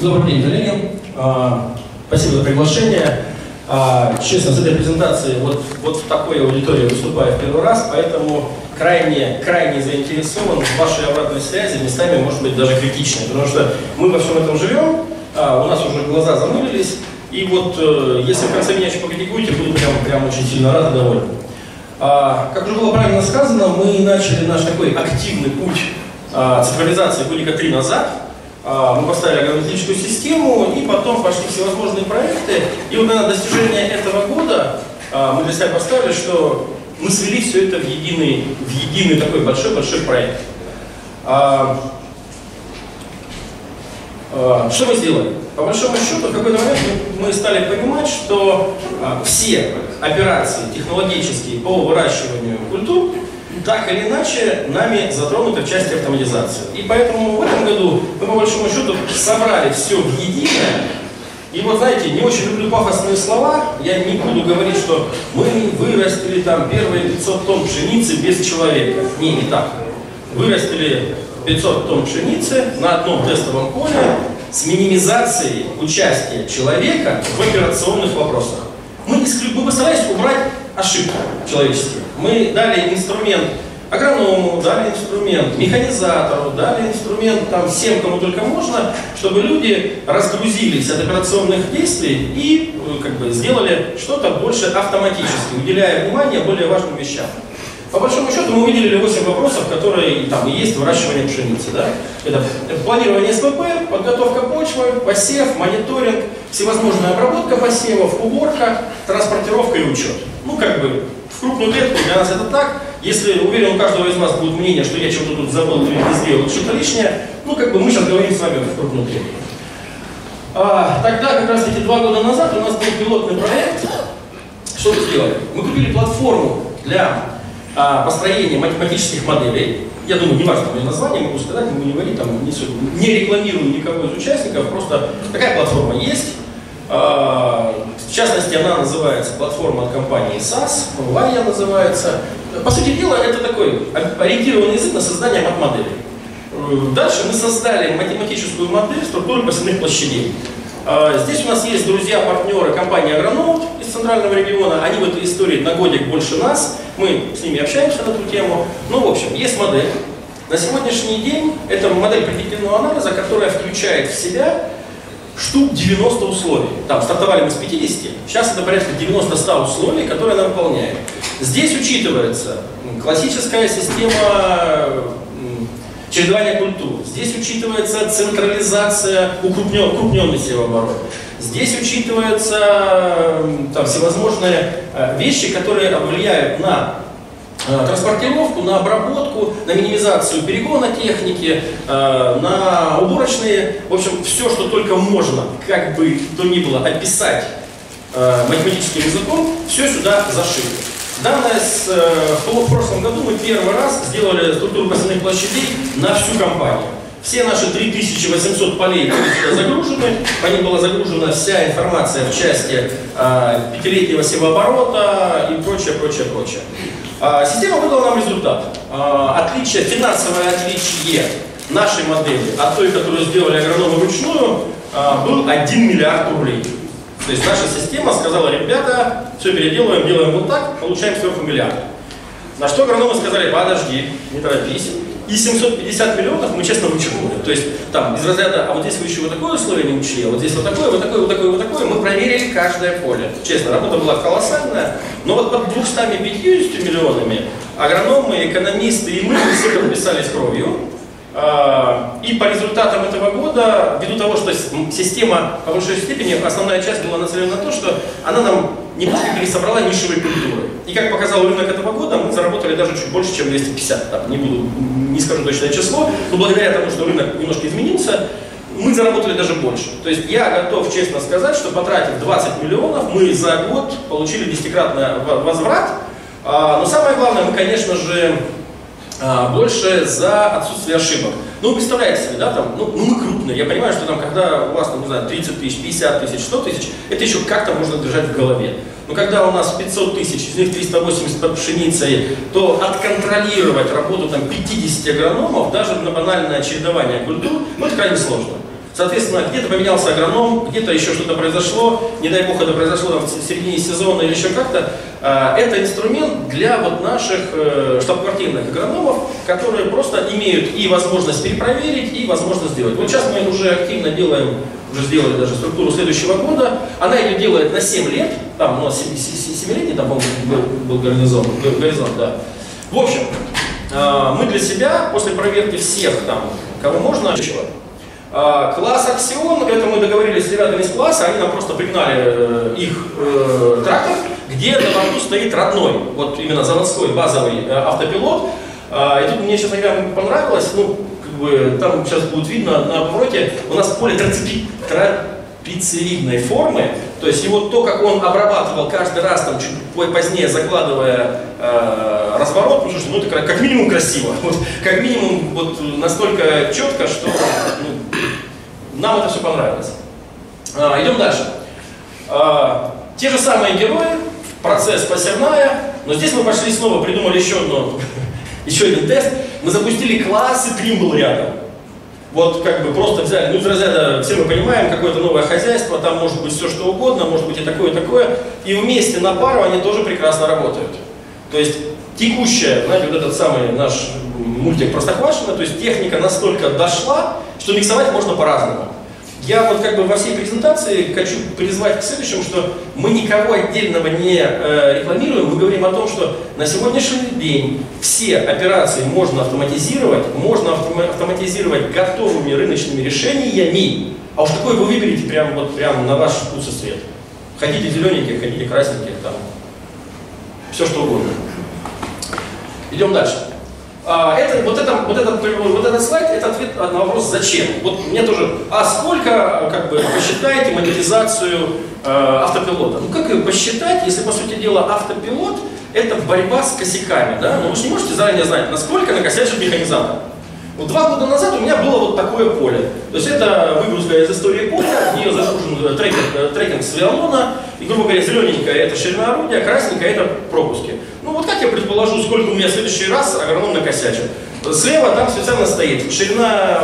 Добрый день, коллеги. А, спасибо за приглашение. А, честно, с этой презентацией вот, вот в такой аудитории выступаю в первый раз, поэтому крайне, крайне заинтересован в вашей обратной связи, местами, может быть, даже критичной, потому что мы во всем этом живем, а, у нас уже глаза замылились, и вот э, если в конце меня еще покритикуете, буду прям, прям очень сильно рад и доволен. Как уже было правильно сказано, мы начали наш такой активный путь цифровизации годика три назад. А, мы поставили агрометрическую систему и потом пошли всевозможные проекты. И вот на достижение этого года а, мы для себя поставили, что мы свели все это в единый, в единый такой большой-большой проект. А, что мы сделали? По большому счету, в какой-то момент мы стали понимать, что все операции технологические по выращиванию культур так или иначе нами затронуты в части автоматизации. И поэтому в этом году мы по большому счету собрали все в единое. И вот знаете, не очень люблю пафосные слова, я не буду говорить, что мы вырастили там первые 500 тонн пшеницы без человека. Не, не так. Вырастили 500 тонн пшеницы на одном тестовом поле с минимизацией участия человека в операционных вопросах. Мы, мы постарались убрать ошибки человеческие. Мы дали инструмент агроному, дали инструмент механизатору, дали инструмент там, всем, кому только можно, чтобы люди разгрузились от операционных действий и э, как бы, сделали что-то больше автоматически, уделяя внимание более важным вещам. По большому счету мы выделили 8 вопросов, которые там и есть выращивание пшеницы. Да? Это, планирование СПП, подготовка почвы, посев, мониторинг, всевозможная обработка посевов, уборка, транспортировка и учет. Как бы, в крупную клетку для нас это так. Если, уверен, у каждого из вас будет мнение, что я чего-то тут забыл или не сделал, что-то лишнее, ну, как бы мы сейчас говорим с вами в крупную клетку. А, тогда, как раз эти два года назад, у нас был пилотный проект. Что мы сделали? Мы купили платформу для а, построение математических моделей. Я думаю, не важно мое название, могу сказать, могу не говорить, там, не, не рекламирую никого из участников, просто такая платформа есть. А, в частности, она называется платформа от компании SAS, Laya называется. По сути дела, это такой ориентированный язык на создание мат-моделей. Дальше мы создали математическую модель структуры посевных площадей. А, здесь у нас есть друзья-партнеры компании Агроноут из центрального региона. Они в этой истории на годик больше нас. Мы с ними общаемся на эту тему. Ну, в общем, есть модель. На сегодняшний день это модель предиктивного анализа, которая включает в себя штук 90 условий. Там стартовали мы с 50, сейчас это порядка 90-100 условий, которые она выполняет. Здесь учитывается классическая система чередование культур. Здесь учитывается централизация, укрупнен, укрупненный севооборот. Здесь учитываются там, всевозможные э, вещи, которые влияют на транспортировку, на обработку, на минимизацию перегона техники, э, на уборочные, в общем, все, что только можно, как бы то ни было, описать математическим языком, все сюда зашито. Данное с, э, в прошлом году мы первый раз сделали структуру посадных площадей на всю компанию. Все наши 3800 полей были сюда загружены, по ним была загружена вся информация в части э, пятилетнего севооборота и прочее, прочее, прочее. Э, система выдала нам результат. Э, отличие, финансовое отличие нашей модели от той, которую сделали агрономы вручную, э, был 1 миллиард рублей. То есть наша система сказала, ребята, все переделываем, делаем вот так, получаем сверху миллиард. На что агрономы сказали, подожди, не торопись. И 750 миллионов мы честно вычеркнули. То есть там из разряда, а вот здесь вы еще вот такое условие не учли, а вот здесь вот такое, вот такое, вот такое, вот такое. Мы проверили каждое поле. Честно, работа была колоссальная. Но вот под 250 миллионами агрономы, экономисты и мы все подписались кровью. А, и по результатам этого года, ввиду того, что система по большой степени, основная часть была нацелена на то, что она нам немножко пересобрала нишевые культуры. И как показал рынок этого года, мы заработали даже чуть больше, чем 250. Так, не буду, не скажу точное число, но благодаря тому, что рынок немножко изменился, мы заработали даже больше. То есть я готов честно сказать, что потратив 20 миллионов, мы за год получили десятикратный возврат. А, но самое главное, мы, конечно же, больше за отсутствие ошибок. Ну, представляете себе, да, там, ну, ну мы крупные, я понимаю, что там, когда у вас, там, не знаю, 30 тысяч, 50 тысяч, 100 тысяч, это еще как-то можно держать в голове. Но когда у нас 500 тысяч, из них 380 под пшеницей, то отконтролировать работу там 50 агрономов, даже на банальное чередование культур, ну, это крайне сложно. Соответственно, где-то поменялся агроном, где-то еще что-то произошло, не дай бог это произошло в середине сезона или еще как-то. А, это инструмент для вот наших э, штаб-квартирных агрономов, которые просто имеют и возможность перепроверить, и возможность сделать. Вот сейчас мы уже активно делаем, уже сделали даже структуру следующего года. Она ее делает на 7 лет, там, ну, 7-летний, там, по-моему, был горизонт, горизонт, да. В общем, а, мы для себя, после проверки всех там, кого можно, а, класс Аксион, это мы договорились с ребятами из класса, они нам просто пригнали э, их э, трактор, где на борту стоит родной, вот именно заводской базовый э, автопилот. А, и тут мне, честно говоря, понравилось, ну, как бы, там сейчас будет видно на повороте, у нас поле трацепи, трапециевидной формы, то есть его то, как он обрабатывал каждый раз, там, чуть позднее закладывая э, разворот, ну, слушайте, ну это как, как минимум красиво, вот, как минимум вот настолько четко, что ну, нам это все понравилось. А, идем дальше. А, те же самые герои, процесс посевная, но здесь мы пошли снова, придумали еще, одно, еще один тест. Мы запустили классы Trimble рядом. Вот как бы просто взяли, ну из разряда, все мы понимаем, какое-то новое хозяйство, там может быть все что угодно, может быть и такое, и такое, и вместе на пару они тоже прекрасно работают. То есть текущая, знаете, вот этот самый наш мультик Простоквашино, то есть техника настолько дошла, что миксовать можно по-разному. Я вот как бы во всей презентации хочу призвать к следующему, что мы никого отдельного не э, рекламируем, мы говорим о том, что на сегодняшний день все операции можно автоматизировать, можно автоматизировать готовыми рыночными решениями, а уж какой вы выберете прямо вот прямо на ваш вкус и цвет. Хотите зелененьких, хотите красненьких, там, все что угодно. Идем дальше. А, это, вот, это, вот, этот, вот этот слайд, это ответ на вопрос «Зачем?». Вот мне тоже, а сколько, как бы, посчитаете монетизацию э, автопилота? Ну как ее посчитать, если, по сути дела, автопилот – это борьба с косяками, да? Ну, вы же не можете заранее знать, насколько накосячит механизатор. Вот два года назад у меня было вот такое поле. То есть это выгрузка из истории поля, в нее загружен трекинг, э, трекинг с Виолона, и, грубо говоря, зелененькая это ширина орудия, красненькая это пропуски. Ну вот как я предположу, сколько у меня в следующий раз агроном накосячит? Слева там специально стоит. Ширина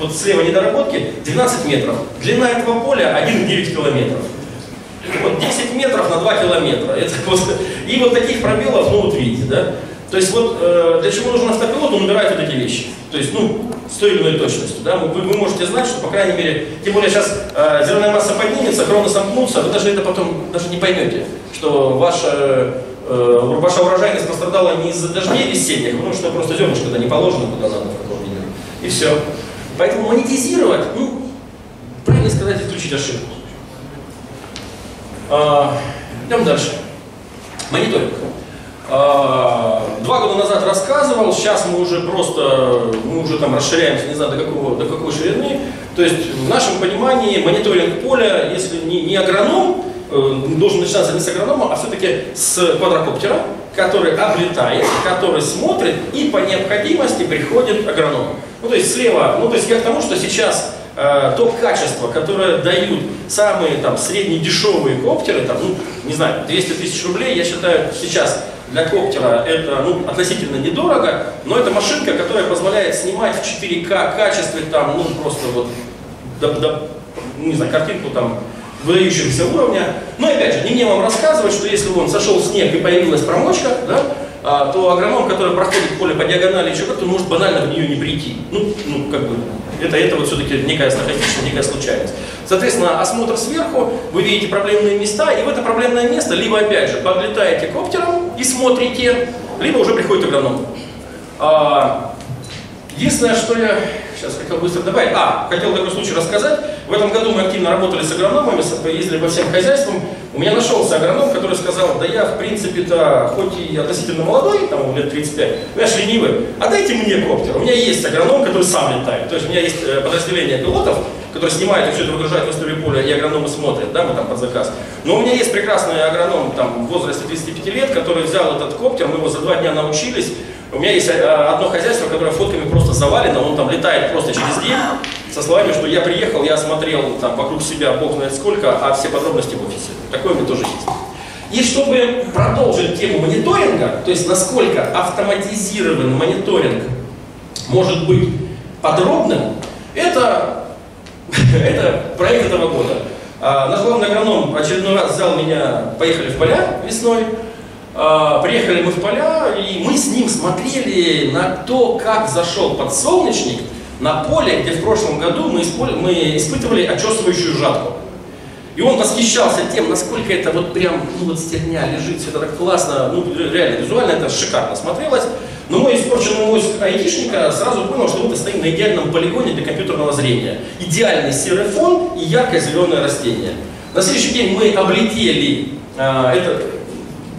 вот слева недоработки 12 метров. Длина этого поля 1,9 километров. Вот 10 метров на 2 километра. Это вот, и вот таких пробелов, ну вот видите, да? То есть вот э, для чего нужен автопилот, он убирает вот эти вещи. То есть, ну, с той или иной точностью. Да? Вы, вы можете знать, что, по крайней мере, тем более сейчас э, зеленая масса поднимется, кроны сомкнутся, вы даже это потом даже не поймете, что ваша, э, ваша урожайность пострадала не из-за дождей весенних, потому что просто зернышко туда не положено куда надо, в каком виде. И все. Поэтому монетизировать, ну, правильно сказать, исключить ошибку. А, идем дальше. Мониторинг. А, два года назад рассказывал, сейчас мы уже просто, мы уже там расширяемся, не знаю до, какого, до какой ширины. То есть в нашем понимании мониторинг поля, если не, не агроном, должен начинаться не с агронома, а все-таки с квадрокоптера, который облетает, который смотрит и по необходимости приходит агроном. Ну то есть слева, ну то есть я к тому, что сейчас э, то качество, которое дают самые там среднедешевые коптеры, там, ну, не знаю, 200 тысяч рублей, я считаю сейчас для коптера это ну, относительно недорого, но это машинка, которая позволяет снимать в 4К качестве там, ну просто вот, до, ну, не знаю, картинку там выдающегося уровня. Но опять же, не мне вам рассказывать, что если вон сошел снег и появилась промочка, да, а, то агроном, который проходит поле по диагонали еще как-то может банально в нее не прийти. Ну, ну как бы, это, это вот все-таки некая статистика, некая случайность. Соответственно, осмотр сверху, вы видите проблемные места, и в это проблемное место либо, опять же, подлетаете коптером и смотрите, либо уже приходит агроном. А, единственное, что я сейчас хотел быстро добавить, а, хотел такой случай рассказать. В этом году мы активно работали с агрономами, ездили по всем хозяйствам. У меня нашелся агроном, который сказал, да я, в принципе-то, хоть и относительно молодой, там, лет 35, но я ж ленивый, отдайте мне коптер. У меня есть агроном, который сам летает. То есть у меня есть э, подразделение пилотов, которые снимают и все это выгружают в историю поля, и агрономы смотрят, да, мы там под заказ. Но у меня есть прекрасный агроном там, в возрасте 35 лет, который взял этот коптер, мы его за два дня научились. У меня есть э, одно хозяйство, которое фотками просто завалено, он там летает просто через день, со словами, что я приехал, я осмотрел там вокруг себя бог знает сколько, а все подробности в офисе. Такое у меня тоже есть. И чтобы продолжить тему мониторинга, то есть насколько автоматизированный мониторинг может быть подробным, это Это проект этого года. А, наш главный агроном очередной раз взял меня, поехали в поля весной. А, приехали мы в поля, и мы с ним смотрели на то, как зашел подсолнечник на поле, где в прошлом году мы, мы испытывали очесывающую жатку. И он восхищался тем, насколько это вот прям, ну вот стерня лежит, все это так классно, ну реально, визуально это шикарно смотрелось. Но мой испорченный мозг айтишника сразу понял, что мы стоим на идеальном полигоне для компьютерного зрения. Идеальный серый фон и яркое зеленое растение. На следующий день мы облетели, э, это,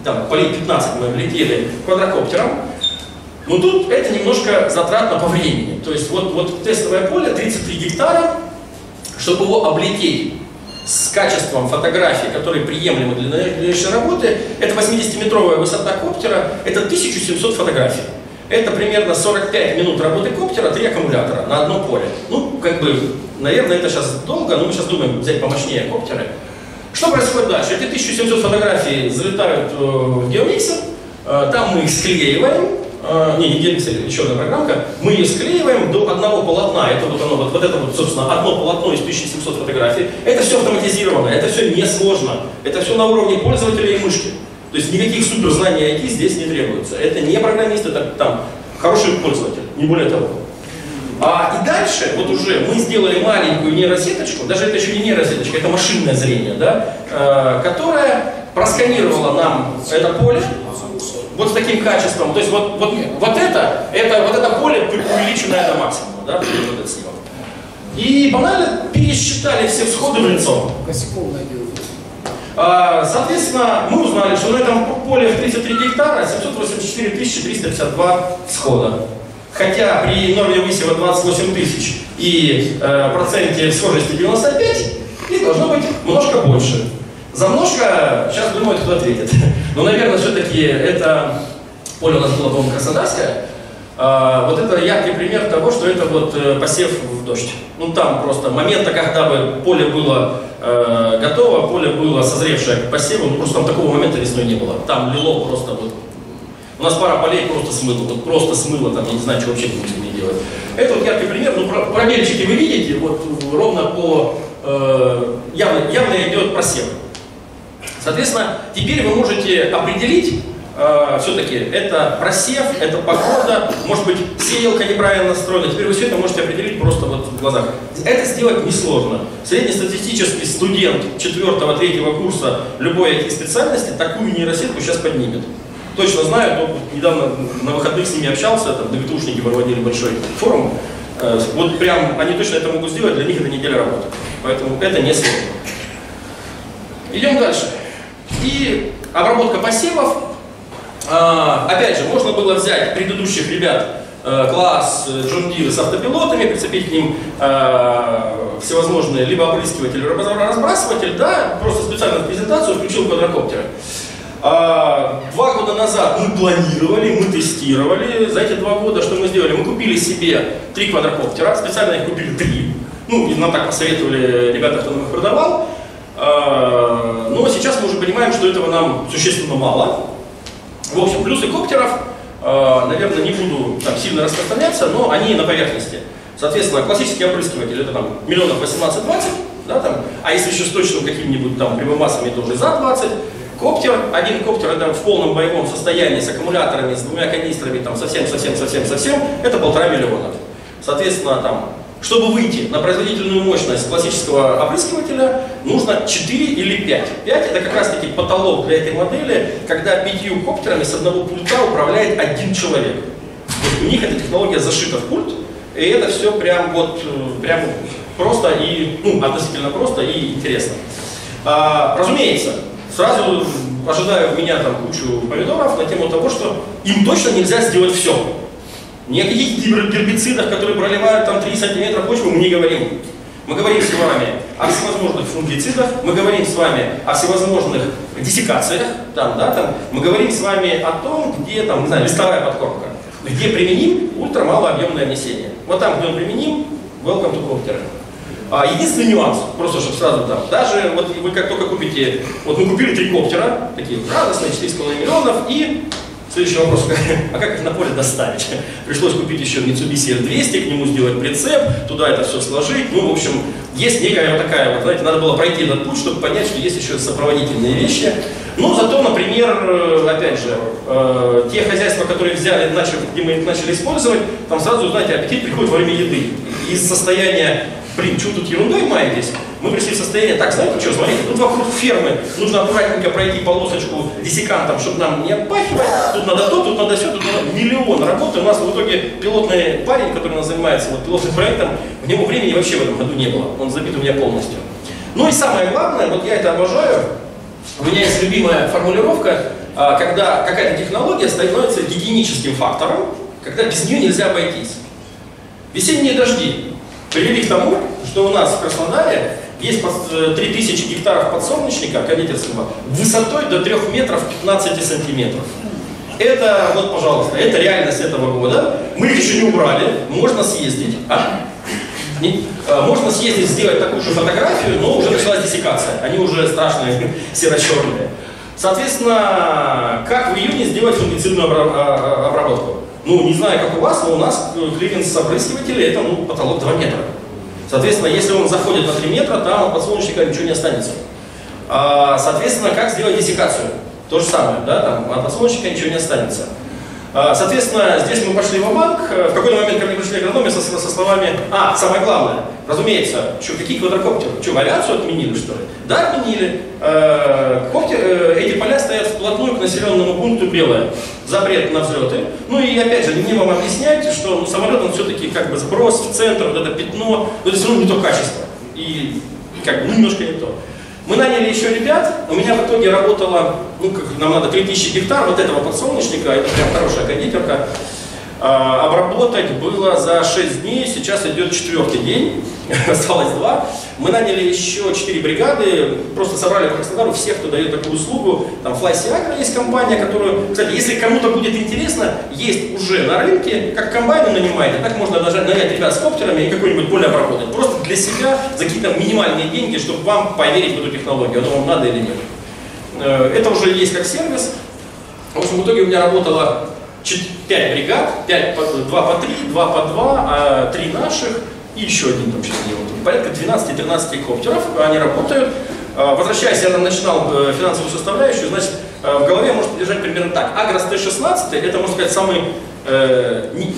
там, полей 15 мы облетели квадрокоптером, но тут это немножко затратно по времени. То есть вот, вот тестовое поле 33 гектара, чтобы его облететь с качеством фотографии, которые приемлемы для дальнейшей работы, это 80-метровая высота коптера, это 1700 фотографий. Это примерно 45 минут работы коптера, три аккумулятора на одно поле. Ну, как бы, наверное, это сейчас долго, но мы сейчас думаем взять помощнее коптеры. Что происходит дальше? Эти 1700 фотографий залетают э, в GeoMixer, э, там мы их склеиваем, э, не, не GeoMixer, еще одна программка, мы ее склеиваем до одного полотна, это вот оно, вот, вот это вот, собственно, одно полотно из 1700 фотографий. Это все автоматизировано, это все несложно, это все на уровне пользователя и мышки. То есть никаких суперзнаний IT здесь не требуется. Это не программист, это там хороший пользователь, не более того. А, и дальше, вот уже мы сделали маленькую нейросеточку, даже это еще не нейросеточка, это машинное зрение, да, э, которая просканировала нам это поле вот с таким качеством. То есть вот, вот, вот это, это, вот это поле увеличенное до максимума, да, вот этот снимок. И банально пересчитали все всходы в лицо. А, соответственно, мы узнали, что на этом поле в 33 гектара 784 352 всхода. Хотя при норме высева 28 тысяч и э, проценте схожести 95, их должно быть немножко больше. За множко, сейчас думаю, кто ответит. Но, наверное, все-таки это поле у нас было, по-моему, Краснодарское. А, вот это яркий пример того, что это вот э, посев в дождь. Ну там просто момента, когда бы поле было э, готово, поле было созревшее к посеву, ну просто там такого момента весной не было. Там лило просто вот. У нас пара полей просто смыло, вот просто смыло, там я не знаю, что вообще будем с делать. Это вот яркий пример, ну про, пробельчики вы видите, вот ровно по, э, явно, явно идет просев. Соответственно, теперь вы можете определить, э, все-таки это просев, это погода, может быть, сеялка неправильно настроена. Теперь вы все это можете определить просто вот в глазах. Это сделать несложно. Среднестатистический студент 4-3 курса любой IT-специальности такую нейросетку сейчас поднимет. Точно знаю, то недавно на выходных с ними общался, там ДГТУшники проводили большой форум. Э, вот прям они точно это могут сделать, для них это неделя работы. Поэтому это не сложно. Идем дальше. И обработка посевов. А, опять же, можно было взять предыдущих ребят, э, класс э, John Deere с автопилотами, прицепить к ним э, всевозможные либо опрыскиватель, либо разбрасыватель, да, просто специальную презентацию включил квадрокоптеры. А, два года назад мы планировали, мы тестировали. За эти два года что мы сделали? Мы купили себе три квадрокоптера, специально их купили три. Ну, нам так посоветовали ребята, кто нам их продавал. А, но сейчас мы уже понимаем, что этого нам существенно мало. В общем, плюсы коптеров, а, наверное, не буду там сильно распространяться, но они на поверхности. Соответственно, классический опрыскиватель это там миллионов 18-20, да, там, а если еще с точным каким-нибудь там прямомассами, то уже за 20. Коптер, один коптер это в полном боевом состоянии с аккумуляторами, с двумя канистрами, там совсем-совсем-совсем-совсем, это полтора миллиона. Соответственно, там чтобы выйти на производительную мощность классического опрыскивателя, нужно 4 или 5. 5 это как раз таки потолок для этой модели, когда пятью коптерами с одного пульта управляет один человек. У них эта технология зашита в пульт, и это все прям вот э, прям просто и ну, относительно просто и интересно. А, разумеется, сразу ожидаю в меня там кучу помидоров на тему того, что им точно нельзя сделать все. Ни о каких гербицидах, которые проливают там 3 сантиметра почвы, мы не говорим. Мы говорим с вами о всевозможных фунгицидах, мы говорим с вами о всевозможных диссекациях, там, да, там, мы говорим с вами о том, где там, не знаю, листовая подкормка, где применим ультрамалообъемное внесение. Вот там, где он применим, welcome to Copter. А, единственный нюанс, просто чтобы сразу там, даже вот вы как только купите, вот мы купили три коптера, такие радостные, 4,5 миллионов, и Следующий вопрос, а как их на поле доставить? Пришлось купить еще Mitsubishi L200, к нему сделать прицеп, туда это все сложить. Ну, в общем, есть некая вот такая вот, знаете, надо было пройти этот путь, чтобы понять, что есть еще сопроводительные вещи. Ну, зато, например, э, опять же, э, те хозяйства, которые взяли, начали, где мы их начали использовать, там сразу, знаете, аппетит приходит во время еды. Из состояния, блин, что тут ерундой маетесь, мы пришли в состояние, так, знаете что, смотрите, тут вокруг фермы нужно аккуратненько пройти полосочку десикантом, чтобы нам не обпахивать, тут надо то, тут надо все, тут надо миллион работы. У нас в итоге пилотный парень, который у нас занимается вот, пилотным проектом, в него времени вообще в этом году не было, он забит у меня полностью. Ну и самое главное, вот я это обожаю, у меня есть любимая формулировка, а, когда какая-то технология становится гигиеническим фактором, когда без нее нельзя обойтись. Весенние дожди привели к тому, что у нас в Краснодаре есть 3000 э, гектаров подсолнечника кондитерского высотой до 3 метров 15 сантиметров. Это, вот, пожалуйста, это реальность этого года. Мы их еще не убрали, можно съездить. А? Не, а, можно съездить, сделать такую же фотографию, но уже началась десикация. Они уже страшные, серо-черные. Соответственно, как в июне сделать фунгицидную а, а, обработку? Ну, не знаю, как у вас, но у нас клиренс опрыскивателя это ну, потолок 2 метра. Соответственно, если он заходит на 3 метра, там от подсолнечника ничего не останется. А, соответственно, как сделать десикацию? То же самое, да, там от подсолнечника ничего не останется. А, соответственно, здесь мы пошли ва-банк В какой-то момент ко мне пришли агрономы со, со словами, а, самое главное, разумеется, что, какие квадрокоптеры? Что, в авиацию отменили, что ли? Да, отменили. Э, коптер, э, эти поля стоят вплотную к населенному пункту Белое. Запрет на взлеты. Ну и опять же, мне вам объяснять, что ну, самолет, он все-таки как бы сброс в центр, вот это пятно, но это все равно не то качество. И как бы ну, немножко не то. Мы наняли еще ребят, у меня в итоге работало, ну, как нам надо 3000 гектар вот этого подсолнечника, это прям хорошая кондитерка. А, обработать было за 6 дней, сейчас идет четвертый день, осталось два. Мы наняли еще 4 бригады, просто собрали по Краснодару всех, кто дает такую услугу. Там Флайсиагра есть компания, которую, кстати, если кому-то будет интересно, есть уже на рынке, как комбайны нанимаете, так можно даже нанять ребят с коптерами и какой-нибудь поле обработать. Просто для себя, за какие-то минимальные деньги, чтобы вам поверить в эту технологию, оно вам надо или нет. Э, это уже есть как сервис. В общем, в итоге у меня работало 5 бригад, 5 по, 2 по 3, 2 по 2, 3 наших и еще один там сейчас делают. Порядка 12-13 коптеров, они работают. А, возвращаясь, я там начинал э, финансовую составляющую, значит, э, в голове может лежать примерно так. Агрос Т-16, это, можно сказать, самый э, не,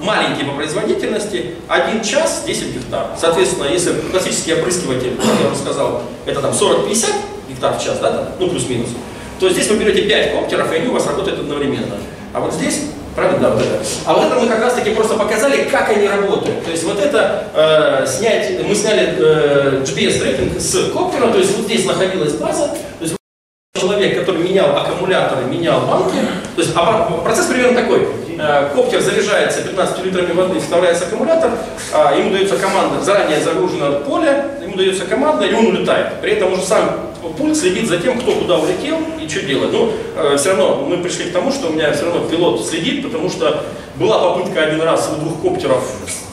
маленький по производительности, 1 час 10 гектар. Соответственно, если классический опрыскиватель, как я уже сказал, это там 40-50 гектар в час, да, там, ну плюс-минус, то здесь вы берете 5 коптеров, и они у вас работают одновременно. А вот здесь, правильно, да, вот это. А вот это мы как раз таки просто показали, как они работают. То есть вот это э, снять, мы сняли э, GPS-трекинг с коптера, то есть вот здесь находилась база, то есть человек, который менял аккумуляторы, менял банки, то есть а, процесс примерно такой. Э, коптер заряжается 15 литрами воды, вставляется аккумулятор, э, ему дается команда, заранее загружено поле, ему дается команда, и он улетает. При этом уже сам пульт следит за тем, кто куда улетел и что делает. Ну, э, все равно мы пришли к тому, что у меня все равно пилот следит, потому что была попытка один раз у двух коптеров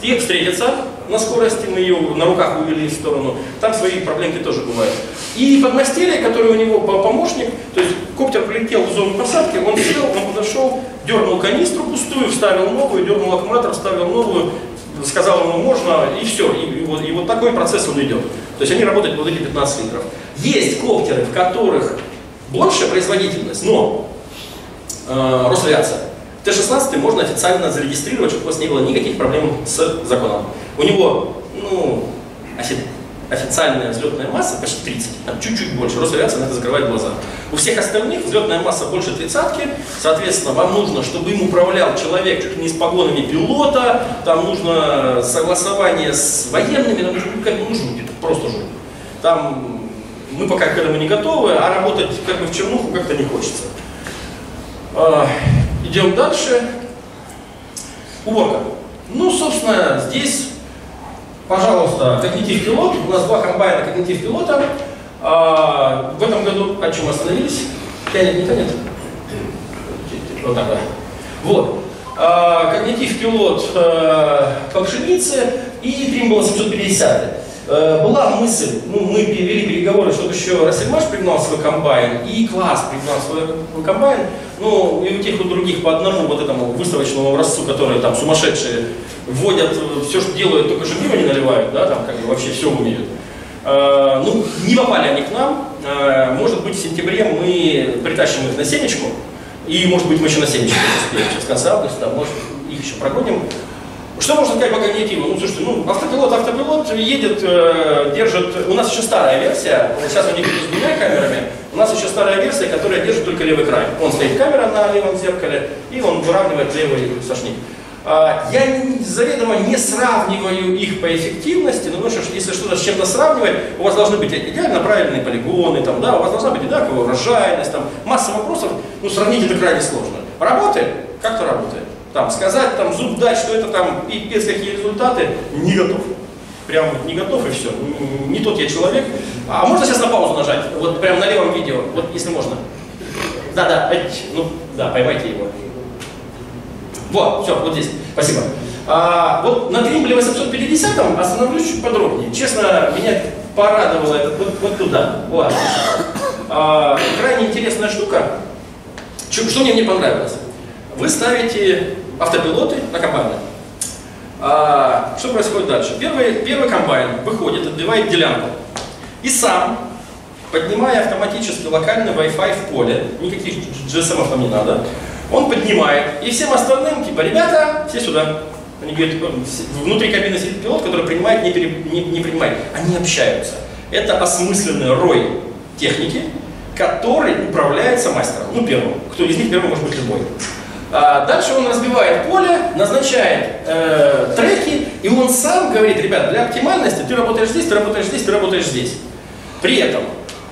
встретиться на скорости, мы ее на руках увели в сторону. Там свои проблемки тоже бывают. И подмастерье, который у него помощник, то есть коптер прилетел в зону посадки, он сел, он подошел, дернул канистру пустую, вставил новую, дернул аккумулятор, вставил новую, сказал ему можно, и все. И, и, вот, и вот такой процесс он идет. То есть они работают вот эти 15 литров. Есть коптеры, в которых больше производительность, но э, Росавиация. Т-16 можно официально зарегистрировать, чтобы у вас не было никаких проблем с законом. У него, ну, официальная взлетная масса почти 30, там чуть-чуть больше. Росавиация на это закрывает глаза. У всех остальных взлетная масса больше тридцатки, соответственно, вам нужно, чтобы им управлял человек чуть ли не с погонами пилота, там нужно согласование с военными, там нужно, ну, как ну, жуть, это просто жуть. Там мы пока к этому не готовы, а работать как бы в чернуху как-то не хочется. А, идем дальше. Уборка. Ну, собственно, здесь, пожалуйста, когнитив пилот. У нас два комбайна когнитив пилота. А, в этом году, о чем остановились? Тянет, не тянет? Вот так, да. Вот. А, когнитив пилот а, по пшенице и Trimble 750. Э, была мысль, ну, мы вели переговоры, чтобы еще Рассельмаш пригнал свой комбайн, и класс пригнал свой комбайн, ну, и у тех, и у других по одному вот этому выставочному образцу, которые там сумасшедшие вводят, все, что делают, только же пиво не наливают, да, там как бы вообще все умеют. Э, ну, не попали они к нам, э, может быть, в сентябре мы притащим их на семечку, и, может быть, мы еще на семечку успеем, сейчас конце августа, может, их еще прогоним. Что можно сказать по когнитиву? Ну, слушайте, ну, автопилот, автопилот едет, э, держит... У нас еще старая версия, сейчас у них с двумя камерами, у нас еще старая версия, которая держит только левый край. Он стоит камера на левом зеркале, и он выравнивает левый сошник. А, я заведомо не сравниваю их по эффективности, но ну, что, если что-то с чем-то сравнивать, у вас должны быть идеально правильные полигоны, там, да, у вас должна быть одинаковая урожайность, там, масса вопросов, ну, сравнить это крайне сложно. Работает? Как-то работает. Там, сказать, там, зуб дать, что это там пипец какие результаты, не готов. Прям вот не готов и все. Не тот я человек. А можно сейчас на паузу нажать? Вот прям на левом видео, вот если можно. Да, да, ну, да, поймайте его. Вот, все, вот здесь. Спасибо. А, вот на Тримбле 850 остановлюсь чуть подробнее. Честно, меня порадовало это вот, вот туда. Вот. А, крайне интересная штука. Что, что мне не понравилось? Вы ставите автопилоты на комбайны. А, что происходит дальше? Первый, первый комбайн выходит, отбивает делянку. И сам, поднимая автоматически локальный Wi-Fi в поле, никаких GSM там не надо, он поднимает. И всем остальным, типа, ребята, все сюда. Они говорят, внутри кабины сидит пилот, который принимает, не, пере, не, не принимает. Они общаются. Это осмысленный рой техники, который управляется мастером. Ну, первым. Кто из них первый может быть любой. А дальше он разбивает поле, назначает э, треки, и он сам говорит, ребят, для оптимальности ты работаешь здесь, ты работаешь здесь, ты работаешь здесь. При этом,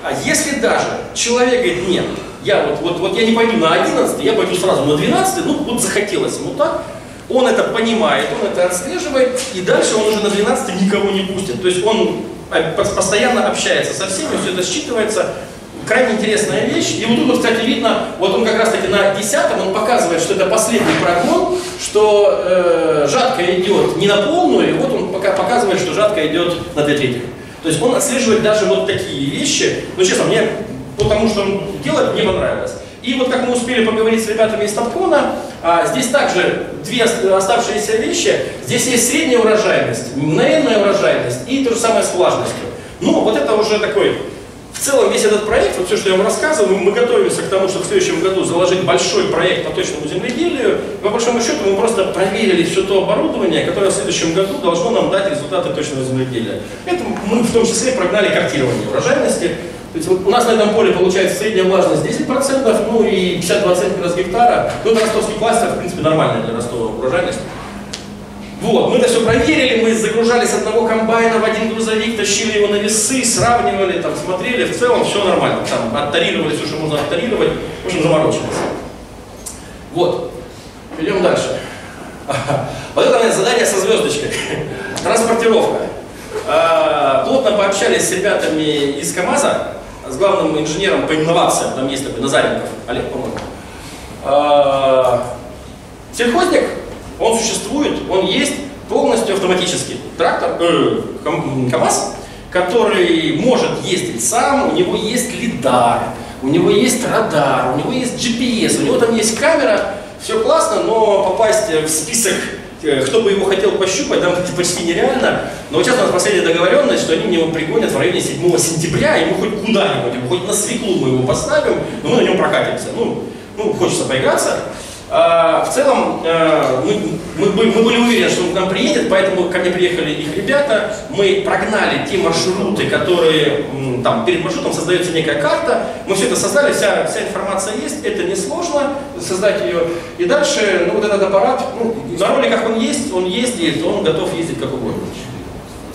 а если даже человек говорит, нет, я вот, вот, вот я не пойду на 11, я пойду сразу на 12, ну вот захотелось ему так, он это понимает, он это отслеживает, и дальше он уже на 12 никого не пустит. То есть он э, постоянно общается со всеми, все это считывается, крайне интересная вещь. И вот тут, кстати, видно, вот он как раз таки на десятом, он показывает, что это последний прогон, что э, жатка идет не на полную, и вот он пока показывает, что жатка идет на две трети. То есть он отслеживает даже вот такие вещи. Ну, честно, мне потому что он делает, мне понравилось. И вот как мы успели поговорить с ребятами из Топкона, а, здесь также две оставшиеся вещи. Здесь есть средняя урожайность, мгновенная урожайность и то же самое с влажностью. Ну, вот это уже такой в целом весь этот проект, вот все, что я вам рассказываю, мы готовимся к тому, чтобы в следующем году заложить большой проект по точному земледелию. По большому счету мы просто проверили все то оборудование, которое в следующем году должно нам дать результаты точного земледелия. Это мы в том числе прогнали картирование урожайности. То есть вот у нас на этом поле получается средняя влажность 10%, ну и 52 центнера с гектара. Ну это ростовский кластер, в принципе, нормальная для Ростова урожайность. Вот, мы это все проверили, мы загружали с одного комбайна в один грузовик, тащили его на весы, сравнивали, там, смотрели, в целом все нормально. Там оттарировали все, что можно оттарировать, в общем, заморочились. Вот, идем дальше. Вот это у задание со звездочкой. Транспортировка. А, плотно пообщались с ребятами из КАМАЗа, с главным инженером по инновациям, там есть такой Назаренков, Олег, по-моему. А, сельхозник он существует, он есть полностью автоматически. Трактор, э, КАМАЗ, который может ездить сам, у него есть лидар, у него есть радар, у него есть GPS, у него там есть камера, все классно, но попасть в список, э, кто бы его хотел пощупать, там почти нереально. Но сейчас у нас последняя договоренность, что они мне его пригонят в районе 7 сентября, и мы хоть куда-нибудь, хоть на свеклу мы его поставим, но мы на нем прокатимся. Ну, ну хочется поиграться. А, в целом э, мы, мы, мы были уверены, что он к нам приедет, поэтому ко мне приехали их ребята, мы прогнали те маршруты, которые там перед маршрутом создается некая карта, мы все это создали, вся, вся информация есть, это несложно создать ее, и дальше ну, вот этот аппарат, ну, на роликах он есть, он ездит, он готов ездить как угодно.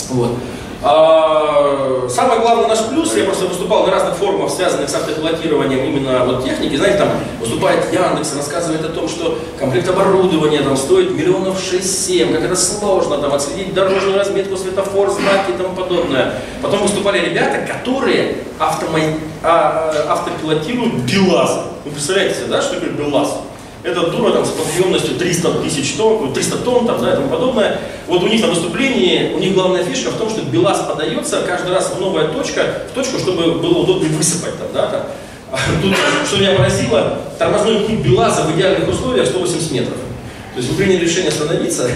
Вот. А, самый главный наш плюс, я просто выступал на разных форумах, связанных с автопилотированием именно вот техники, знаете, там выступает Яндекс, рассказывает о том, что комплект оборудования там стоит миллионов шесть-семь, как это сложно, там отследить дорожную разметку, светофор, знаки и тому подобное. Потом выступали ребята, которые автомо... а, автопилотируют БелАЗ. Вы представляете себе, да, что такое БелАЗ? Это дура там с подъемностью 300 тысяч тонн, 300 тонн там, да, и тому подобное. Вот у них на выступлении, у них главная фишка в том, что БелАЗ подается каждый раз в новая точка, в точку, чтобы было удобнее высыпать там, да, там. Тут, что меня поразило, тормозной путь БелАЗа в идеальных условиях 180 метров. То есть вы приняли решение остановиться,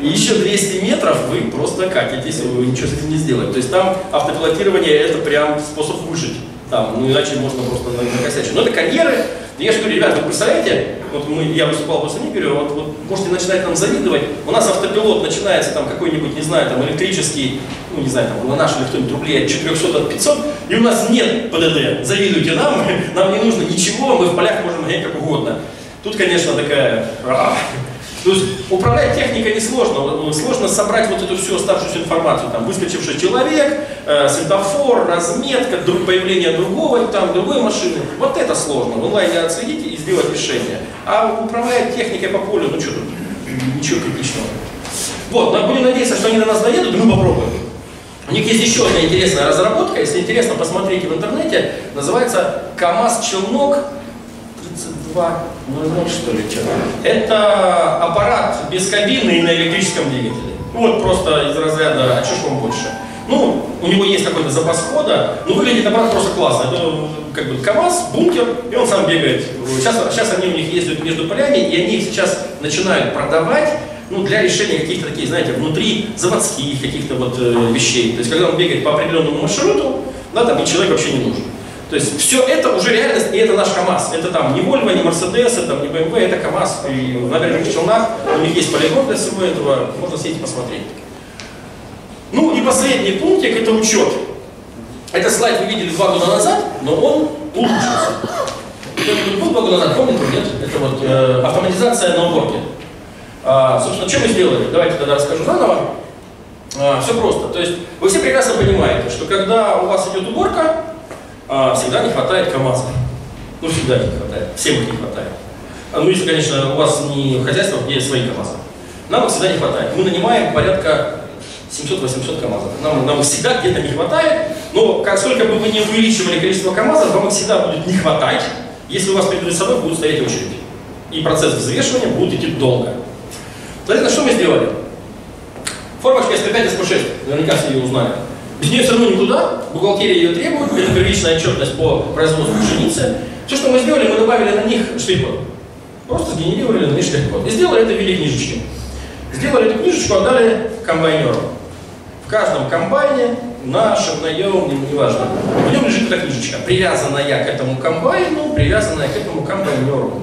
и еще 200 метров вы просто катитесь, вы ничего с этим не сделаете. То есть там автопилотирование это прям способ выжить. Там, ну иначе можно просто накосячить. Но это карьеры. Я же говорю, ребята, вы представляете, вот мы, я выступал после говорю, вот, вот можете начинать нам завидовать. У нас автопилот начинается там какой-нибудь, не знаю, там электрический, ну не знаю, там на наш или кто-нибудь рублей от 400 от 500, и у нас нет ПДД. Завидуйте нам, нам не нужно ничего, мы в полях можем гонять как угодно. Тут, конечно, такая... То есть управлять техникой несложно. Сложно собрать вот эту всю оставшуюся информацию. Там выскочивший человек, э, светофор, разметка, друг, появление другого, там, другой машины. Вот это сложно. В онлайне отследить и сделать решение. А управлять техникой по полю, ну что тут, ничего критичного. Вот, но будем надеяться, что они на нас доедут, и мы попробуем. У них есть еще одна интересная разработка, если интересно, посмотрите в интернете, называется КАМАЗ-челнок 3200, что ли, что Это аппарат без кабины и на электрическом двигателе. Вот просто из разряда, а что ж вам больше? Ну, у него есть какой-то запас хода, но выглядит аппарат просто классно. Это как бы КАМАЗ, бункер, и он сам бегает. Сейчас, сейчас они у них ездят между полями, и они их сейчас начинают продавать ну, для решения каких-то таких, знаете, внутри заводских каких-то вот э, вещей. То есть, когда он бегает по определенному маршруту, да, там и человек вообще не нужен. То есть все это уже реальность, и это наш КАМАЗ. Это там не Volvo, не Mercedes, это не BMW, это КАМАЗ. И в набережных Челнах у них есть полигон для всего этого, можно съездить посмотреть. Ну и последний пунктик это учет. Этот слайд вы видели два года назад, но он улучшился. Это был два года назад, помните, нет? Это вот э, автоматизация на уборке. А, собственно, что мы сделали? Давайте тогда расскажу заново. А, все просто. То есть вы все прекрасно понимаете, что когда у вас идет уборка, а, всегда не хватает КАМАЗа. Ну, всегда не хватает, всем их не хватает. А, ну, если, конечно, у вас не хозяйство, где свои КАМАЗы. Нам их всегда не хватает. Мы нанимаем порядка 700-800 КАМАЗов. Нам, нам всегда где-то не хватает, но как сколько бы вы не увеличивали количество КАМАЗов, вам их всегда будет не хватать, если у вас перед собой будут стоять очереди. И процесс взвешивания будет идти долго. Соответственно, что мы сделали? Формочка SP5 SP6, наверняка все ее узнали. Нее все равно никуда, бухгалтерия ее требует, это первичная отчетность по производству пшеницы. Все, что мы сделали, мы добавили на них штрих-код. Просто сгенерировали на них штрих-код. И сделали это в виде книжечки. Сделали эту книжечку, отдали комбайнеру. В каждом комбайне, нашем, наем, неважно, в нем лежит эта книжечка, привязанная к этому комбайну, привязанная к этому комбайнеру.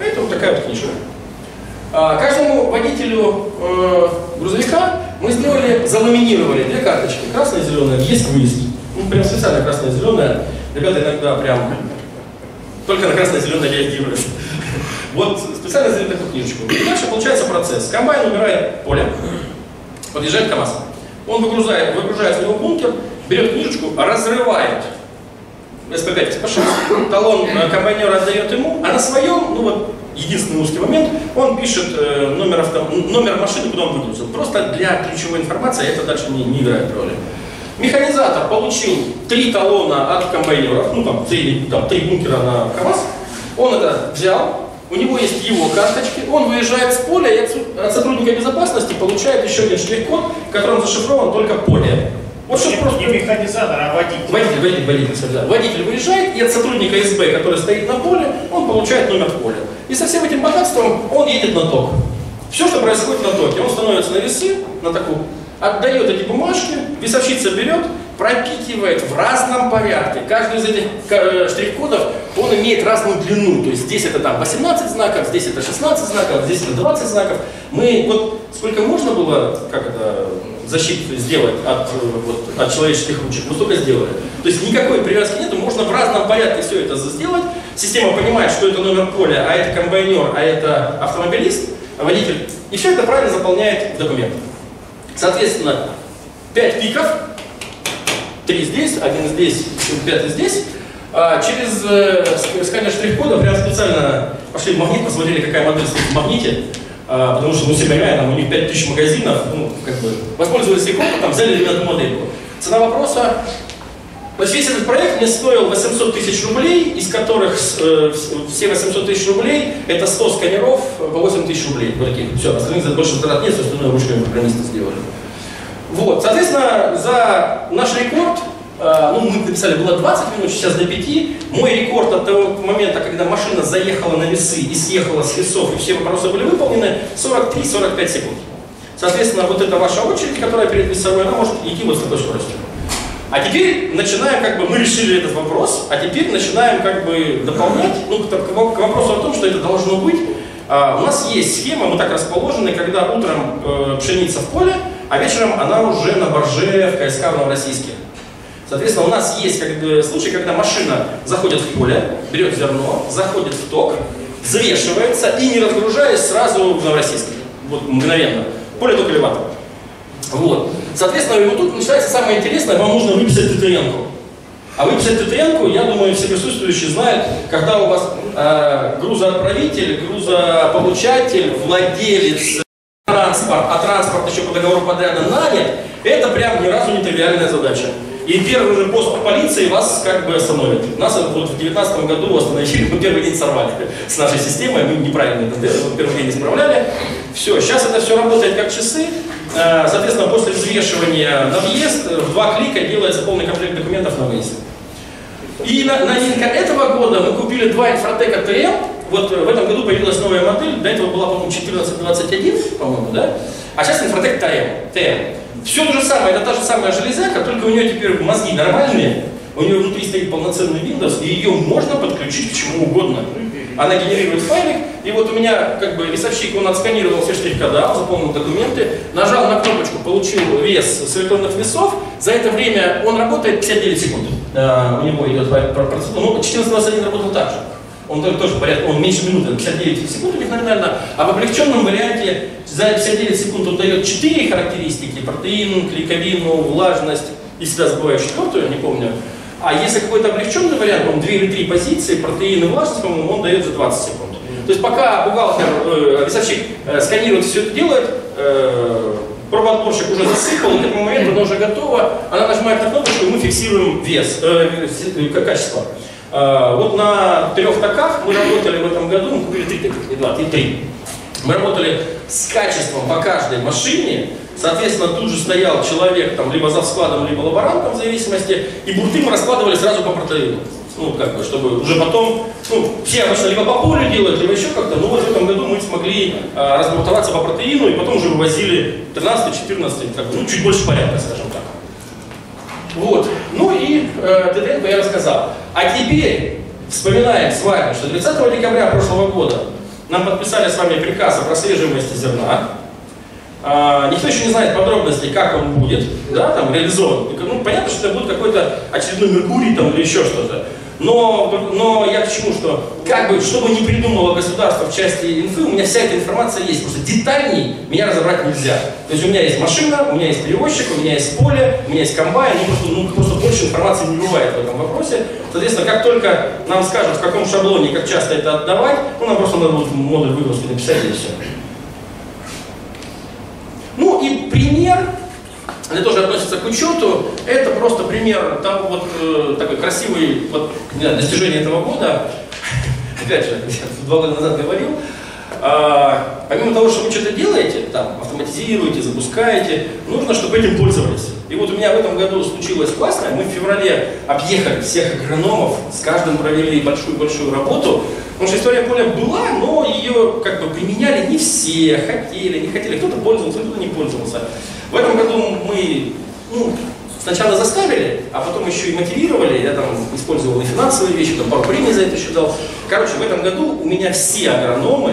Это вот такая вот книжка. А, каждому водителю э, грузовика мы сделали, заламинировали две карточки, красная и зеленая, есть выезд. Ну, прям специально красная и зеленая. Ребята иногда прям только на красное и зеленое реагируют. Вот специально сделали такую книжечку. И дальше получается процесс. Комбайн убирает поле, подъезжает КАМАЗ. Он выгружает, выгружает в него бункер, берет книжечку, разрывает СП5, СП6, талон э, комбайнер отдает ему, а на своем, ну вот, единственный узкий момент, он пишет э, номер, авто, номер машины, куда он выгрузил. Просто для ключевой информации это дальше не, не играет роли. Механизатор получил три талона от комбайнеров, ну там три, там, три бункера на КАМАЗ, он это взял, у него есть его карточки, он выезжает с поля и от сотрудника безопасности получает еще один штрих-код, в котором зашифрован только поле. Вот не, просто... не механизатор, а водитель. Водитель, водитель, водитель, да. Водитель выезжает, и от сотрудника СБ, который стоит на поле, он получает номер поля. И со всем этим богатством он едет на ток. Все, что происходит на токе, он становится на весы, на такую, отдает эти бумажки, весовщица берет, пропикивает в разном порядке. Каждый из этих э, штрих-кодов, он имеет разную длину. То есть здесь это там 18 знаков, здесь это 16 знаков, здесь это 20 знаков. Мы вот сколько можно было, как это, защиту сделать от, э, вот, от человеческих ручек, мы столько сделали. То есть никакой привязки нету, можно в разном порядке все это сделать. Система понимает, что это номер поля, а это комбайнер, а это автомобилист, водитель. И все это правильно заполняет документ. Соответственно, 5 пиков, 3 здесь, один здесь, пятый здесь. А через э, сканер штрих-кода прям специально пошли в магнит, посмотрели, какая модель стоит в магните. А, потому что, ну, все понимают, там у них 5000 магазинов, ну, как бы, воспользовались их опытом, взяли ребяту модельку. Цена вопроса Есть весь этот проект мне стоил 800 тысяч рублей, из которых э, все 800 тысяч рублей это 100 сканеров по 8 тысяч рублей. Вот таких. Все, остальных больше затрат нет, все остальное ручками программисты сделали. Вот, соответственно, за наш рекорд, э, ну, мы написали, было 20 минут, сейчас до 5. Мой рекорд от того момента, когда машина заехала на весы и съехала с весов, и все вопросы были выполнены, 43-45 секунд. Соответственно, вот эта ваша очередь, которая перед весовой, она может идти вот с такой скоростью. А теперь начинаем, как бы, мы решили этот вопрос, а теперь начинаем, как бы, дополнять, ну, к, к вопросу о том, что это должно быть. А, у нас есть схема, мы так расположены, когда утром э, пшеница в поле, а вечером она уже на борже в КСК в Новороссийске. Соответственно, у нас есть как бы, случай, когда машина заходит в поле, берет зерно, заходит в ток, взвешивается и, не разгружаясь, сразу в Новороссийск. Вот мгновенно. Поле только элеватор. Вот. Соответственно, и вот тут начинается самое интересное, вам нужно выписать ТТНку. А выписать ТТНку, я думаю, все присутствующие знают, когда у вас э, грузоотправитель, грузополучатель, владелец транспорт, а транспорт еще по договору подряда нанят, это прям ни разу не тривиальная задача. И первый же пост полиции вас как бы остановит. Нас вот в 2019 году остановили, мы первый день сорвали с нашей системой, мы неправильно это первый день исправляли. Все, сейчас это все работает как часы. Э, соответственно, после взвешивания на въезд в два клика делается полный комплект документов на выезд. И на, на этого года мы купили два инфротека ТМ. Вот в этом году появилась новая модель, до этого была, по-моему, 1421, по-моему, да? А сейчас инфротек ТМ. ТМ. Все то же самое, это та же самая железяка, только у нее теперь мозги нормальные, у нее внутри стоит полноценный Windows, и ее можно подключить к чему угодно она генерирует файлик, и вот у меня как бы весовщик, он отсканировал все штрих-кода, заполнил документы, нажал на кнопочку, получил вес с электронных весов, за это время он работает 59 секунд. Uh, у него идет процедура, ну 1421 работал так же. Он тоже порядка, он меньше минуты, 59 секунд у них номинально, а в облегченном варианте за 59 секунд он дает 4 характеристики, протеин, клейковину, влажность, и всегда забываю четвертую, не помню, а если какой-то облегченный вариант, он 2 или 3 позиции, протеин и влажность, по-моему, он дает за 20 секунд. То есть пока бухгалтер, э, весовщик э, сканирует, все это делает, э, пробоотборщик уже засыпал, и к этому моменту она уже готова, она нажимает на кнопочку, и мы фиксируем вес, э, э качество. Вот на трех таках мы работали в этом году, мы купили три таких, не два, и три. Мы работали с качеством по каждой машине, Соответственно, тут же стоял человек, там, либо за складом, либо лаборантом, в зависимости, и бурты мы раскладывали сразу по протеину. Ну, как бы, чтобы уже потом, ну, все обычно либо по полю делают, либо еще как-то, ну, вот в этом году мы смогли а, разбуртоваться по протеину, и потом уже вывозили 13-14, как бы, ну, чуть больше порядка, скажем так. Вот. Ну и э, ТТН я рассказал. А теперь вспоминаем с вами, что 30 декабря прошлого года нам подписали с вами приказ о прослеживаемости зерна, а, никто еще не знает подробностей, как он будет, да, там, реализован. Ну, понятно, что это будет какой-то очередной Меркурий там, или еще что-то. Но, но я к чему, что как бы, что бы ни придумало государство в части инфы, у меня вся эта информация есть. Просто детальней меня разобрать нельзя. То есть у меня есть машина, у меня есть перевозчик, у меня есть поле, у меня есть комбайн, ну просто, ну, просто больше информации не бывает в этом вопросе. Соответственно, как только нам скажут, в каком шаблоне, как часто это отдавать, ну, нам просто надо будет модуль выгрузки написать и все. Ну и пример, это тоже относится к учету, это просто пример того вот э, такой красивый вот, знаю, достижение этого года. Опять же, я два года назад говорил, а, помимо того, что вы что-то делаете, там, автоматизируете, запускаете, нужно, чтобы этим пользовались. И вот у меня в этом году случилось классное, мы в феврале объехали всех агрономов, с каждым провели большую-большую работу, Потому что история поля была, но ее как бы применяли не все, хотели, не хотели. Кто-то пользовался, кто-то не пользовался. В этом году мы ну, сначала заставили, а потом еще и мотивировали. Я там использовал и финансовые вещи, там пару премий за это еще дал. Короче, в этом году у меня все агрономы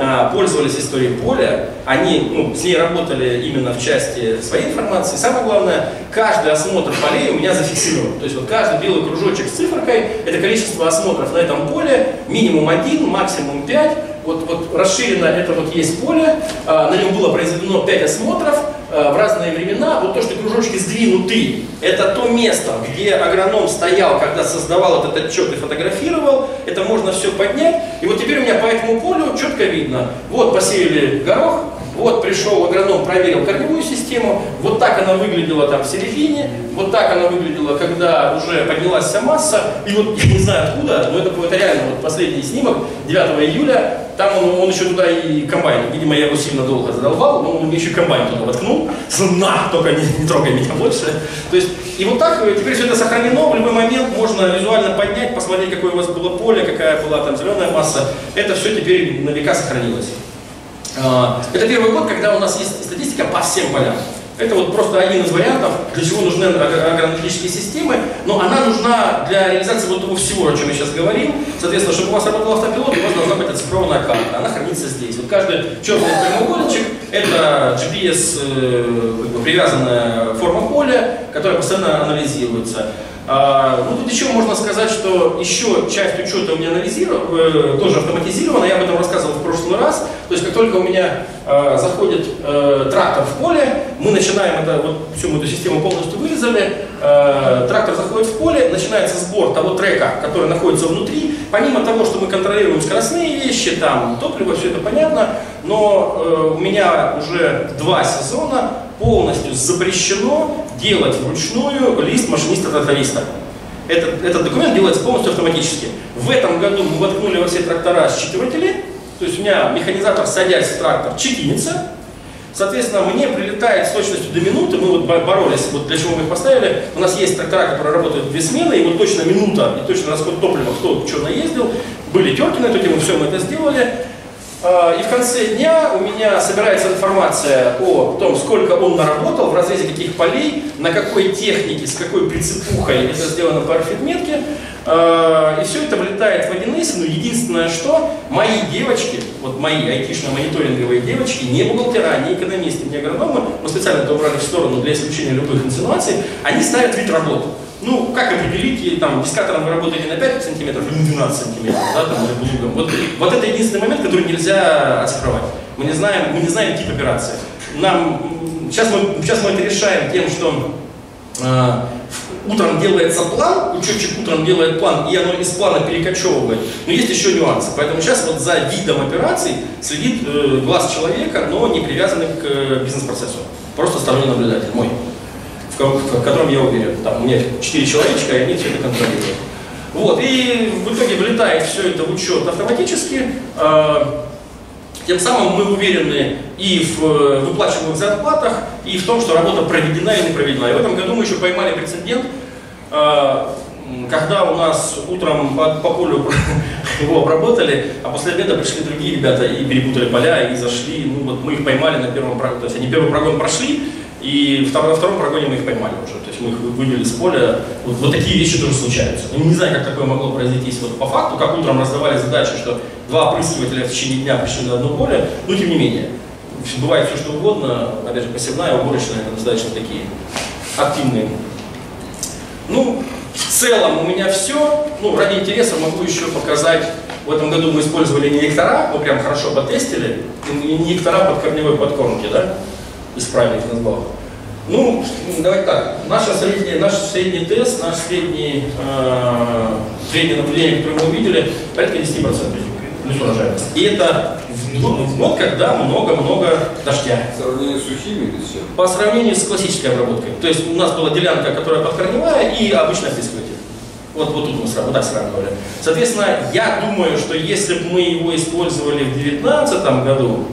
а, пользовались историей поля. Они ну, с ней работали именно в части своей информации. Самое главное, каждый осмотр полей у меня зафиксирован. То есть вот каждый белый кружочек с цифркой, это количество осмотров на этом поле, минимум один, максимум пять. Вот, вот расширено это вот есть поле, а, на нем было произведено 5 осмотров, Э, в разные времена, вот то, что кружочки сдвинуты, это то место, где агроном стоял, когда создавал этот отчет и фотографировал, это можно все поднять. И вот теперь у меня по этому полю четко видно, вот посеяли горох, Вот пришел агроном, проверил корневую систему, вот так она выглядела там в середине, вот так она выглядела, когда уже поднялась вся масса, и вот я не знаю откуда, но это, это реально вот последний снимок 9 июля, там он, он еще туда и комбайн, видимо, я его сильно долго задолбал, но он еще комбайн туда воткнул, на, только не, не трогай меня больше. То есть, и вот так э, теперь все это сохранено, в любой момент можно визуально поднять, посмотреть, какое у вас было поле, какая была там зеленая масса, это все теперь на века сохранилось. А, это первый год, когда у нас есть статистика по всем полям. Это вот просто один из вариантов, для чего нужны агроаналитические системы, но она нужна для реализации вот того всего, о чем мы сейчас говорим. Соответственно, чтобы у вас работал автопилот, у вас должна быть оцифрованная карта, она хранится здесь. Вот каждый черный прямоугольничек – это GPS, э, привязанная форма поля, которая постоянно анализируется. А, ну, тут еще можно сказать, что еще часть учета у меня анализирована, э, тоже автоматизирована, я об этом рассказывал в прошлый раз. То есть, как только у меня э, заходит э, трактор в поле, мы начинаем это, вот всю эту систему полностью вырезали, трактор заходит в поле, начинается сбор того трека, который находится внутри. Помимо того, что мы контролируем скоростные вещи, там топливо, все это понятно, но у меня уже два сезона полностью запрещено делать вручную лист машиниста-тракториста. Этот, этот документ делается полностью автоматически. В этом году мы воткнули во все трактора считыватели, то есть у меня механизатор, садясь в трактор, чекинится, Соответственно, мне прилетает с точностью до минуты, мы вот боролись, вот для чего мы их поставили. У нас есть трактора, которые работают две смены, и вот точно минута, и точно расход топлива, кто что наездил. Были терки на эту тему, все мы это сделали. А, и в конце дня у меня собирается информация о том, сколько он наработал, в разрезе каких полей, на какой технике, с какой прицепухой это сделано по арфидметке. А, и все это влетает в 1С, но единственное, что мои девочки, вот мои айтишно-мониторинговые девочки, не бухгалтера, не экономисты, не агрономы, мы специально это убрали в сторону для исключения любых инсинуаций, они ставят вид работы. Ну, как определить, там, дискатором вы работаете на 5 сантиметров или на 12 сантиметров, да, там, или блугом. Вот, вот это единственный момент, который нельзя оцифровать. Мы не знаем, мы не знаем тип операции. Нам, сейчас, мы, сейчас мы это решаем тем, что э, утром делается план, учетчик утром делает план, и оно из плана перекочевывает. Но есть еще нюансы. Поэтому сейчас вот за видом операций следит э, глаз человека, но не привязанный к э, бизнес-процессу. Просто сторонний наблюдатель, мой котором я уверен. Там у меня 4 человечка, и они все это контролируют. Вот, и в итоге вылетает все это в учет автоматически. А, тем самым мы уверены и в э, выплачиваемых зарплатах, и в том, что работа проведена или не проведена. И в этом году мы еще поймали прецедент, а, когда у нас утром по, по полю его обработали, а после обеда пришли другие ребята и перепутали поля и зашли, ну вот мы их поймали на первом прогоне, то есть они первый прогон прошли, и втором, на втором прогоне мы их поймали уже. То есть мы их вывели с поля. Вот, вот такие вещи тоже случаются. Я не знаю, как такое могло произойти вот по факту, как утром раздавали задачи, что два опрыскивателя в течение дня пришли на одно поле, но тем не менее. Бывает все что угодно, опять же, посевная, уборочная, это достаточно такие активные. Ну, в целом у меня все. Ну, ради интереса могу еще показать. В этом году мы использовали не нектора, мы прям хорошо потестили, и не нектора под корневой подкормки, да? Исправить назбав. Ну, давайте так. Наша средняя, наш средний тест, наш средний, э, среднее наблюдение, которое мы увидели, порядка 10% плюс урожайность. И это в, в год, когда много-много дождя. По сравнению с сухими или все? По сравнению с классической обработкой. То есть у нас была делянка, которая подкорневая, и обычный опрыскиватель. Вот, вот тут мы вот так сравнивали. Соответственно, я думаю, что если бы мы его использовали в 2019 году,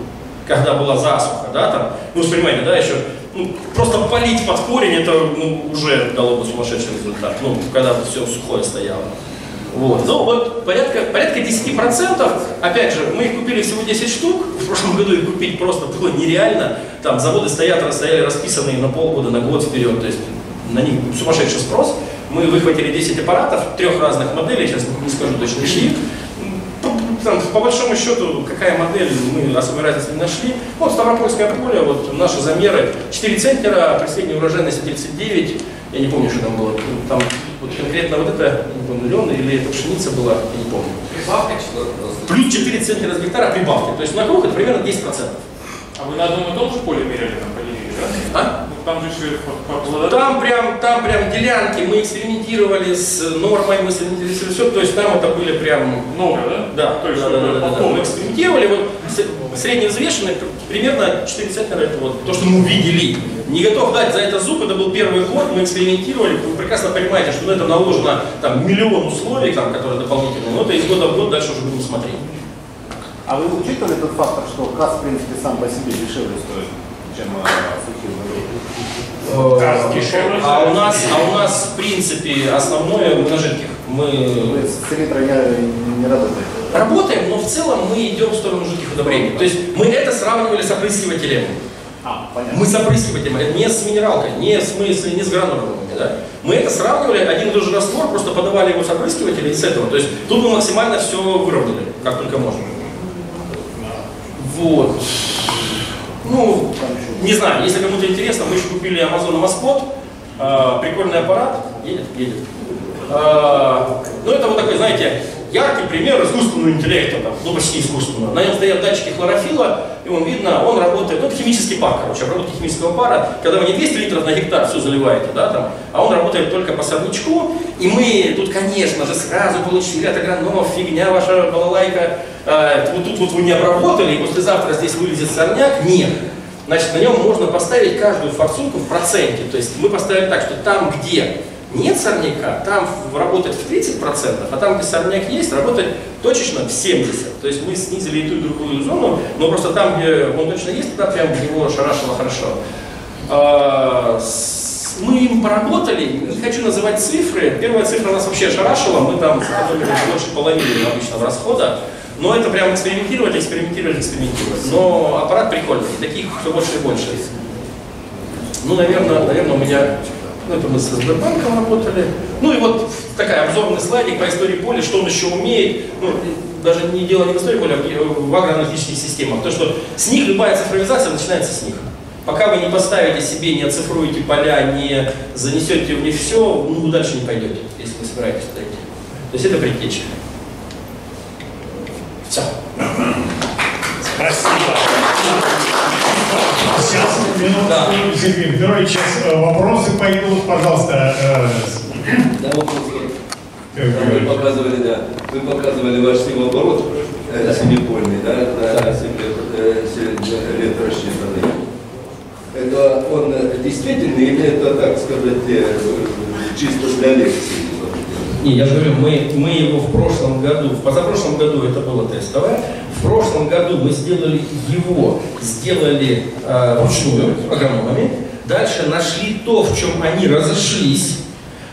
когда была засуха, да, там, ну, вы понимаете, да, еще, ну, просто полить под корень, это, ну, уже дало бы сумасшедший результат, ну, когда все сухое стояло. Вот. Ну, вот порядка, порядка 10%, опять же, мы их купили всего 10 штук, в прошлом году их купить просто было нереально, там заводы стоят, стояли расписанные на полгода, на год вперед, то есть на них сумасшедший спрос. Мы выхватили 10 аппаратов, трех разных моделей, сейчас не скажу точно чьих, там, по большому счету, какая модель, мы особой разницы не нашли. Вот Ставропольское поле, вот наши замеры, 4 центнера, при средней урожайности 39, я не помню, что там было. Там вот конкретно вот это, не помню, лен или это пшеница была, я не помню. Прибавка что Плюс 4 центнера с гектара прибавки. То есть на круг это примерно 10%. А вы на одном и том же поле меряли там по линии, да? А? Там же еще по-. Там прям, там прям делянки, мы экспериментировали с нормой, мы экспериментировали все, то есть там это были прям Много, да? Да, То есть да, да, да, да. Мы экспериментировали, вот средневзвешенный пр- примерно 4 центнера, это вот то, что мы увидели. Не готов дать за это зуб, это был первый год, мы экспериментировали, вы прекрасно понимаете, что на это наложено там миллион условий, там, которые дополнительные, но это из года в год дальше уже будем смотреть. А вы учитывали тот фактор, что газ, в принципе, сам по себе дешевле стоит, чем э, сухие. А у нас, а у нас в принципе основное мы на жидких. Мы Вы с селитрой не, не работаете? работаем, но в целом мы идем в сторону жидких удобрений. То есть мы это сравнивали с опрыскивателем. А, понятно. Мы с опрыскивателем, это не с минералкой, не в смысле, не с гранулами. Да? Мы это сравнивали, один и тот же раствор, просто подавали его с опрыскивателя и с этого. То есть тут мы максимально все выровняли, как только можно. Вот. Ну, не знаю, если кому-то интересно, мы еще купили Amazon Maspot, а, прикольный аппарат, едет, едет. А, ну это вот такой, знаете, яркий пример искусственного интеллекта, там, ну почти искусственного. На нем стоят датчики хлорофила, и он видно, он работает, ну это химический пар, короче, обработка химического пара, когда вы не 200 литров на гектар все заливаете, да, там, а он работает только по сорнячку, и мы тут, конечно же, сразу получили от агрономов, фигня ваша балалайка, а, вот тут вот вы не обработали, и послезавтра здесь вылезет сорняк, нет. Значит, на нем можно поставить каждую форсунку в проценте. То есть мы поставили так, что там, где нет сорняка, там работает в 30%, а там, где сорняк есть, работает точечно в 70%. То есть мы снизили и ту, и другую зону, но просто там, где он точно есть, туда прям его шарашило хорошо. А, Мы им поработали, не хочу называть цифры. Первая цифра нас вообще шарашила, мы там больше половины обычного расхода. Но это прям экспериментировать, экспериментировать, экспериментировать. Но аппарат прикольный, и таких все больше и больше. Ну, наверное, наверное, у меня, ну, это мы с Сбербанком работали. Ну, и вот такая обзорный слайдик по истории поля, что он еще умеет. Ну, даже не дело не в истории поля, а в агроаналитических системах. То, что с них любая цифровизация начинается с них. Пока вы не поставите себе, не оцифруете поля, не занесете в них все, ну, дальше не пойдете, если вы собираетесь туда идти. То есть это предтеча. Все. Спасибо. Сейчас, минутку, Да. Сергей Петрович, сейчас э, вопросы пойдут, пожалуйста. э, Да, как вы показывали, да, вы показывали ваш силооборот э, семипольный, да, на 7 лет, э, семь лет рассчитанный. Это он действительный или это, так сказать, чисто для лекции? Не, я говорю, мы, мы его в прошлом году, в позапрошлом году это было тестовое, в прошлом году мы сделали его, сделали э, агрономами, дальше нашли то, в чем они разошлись,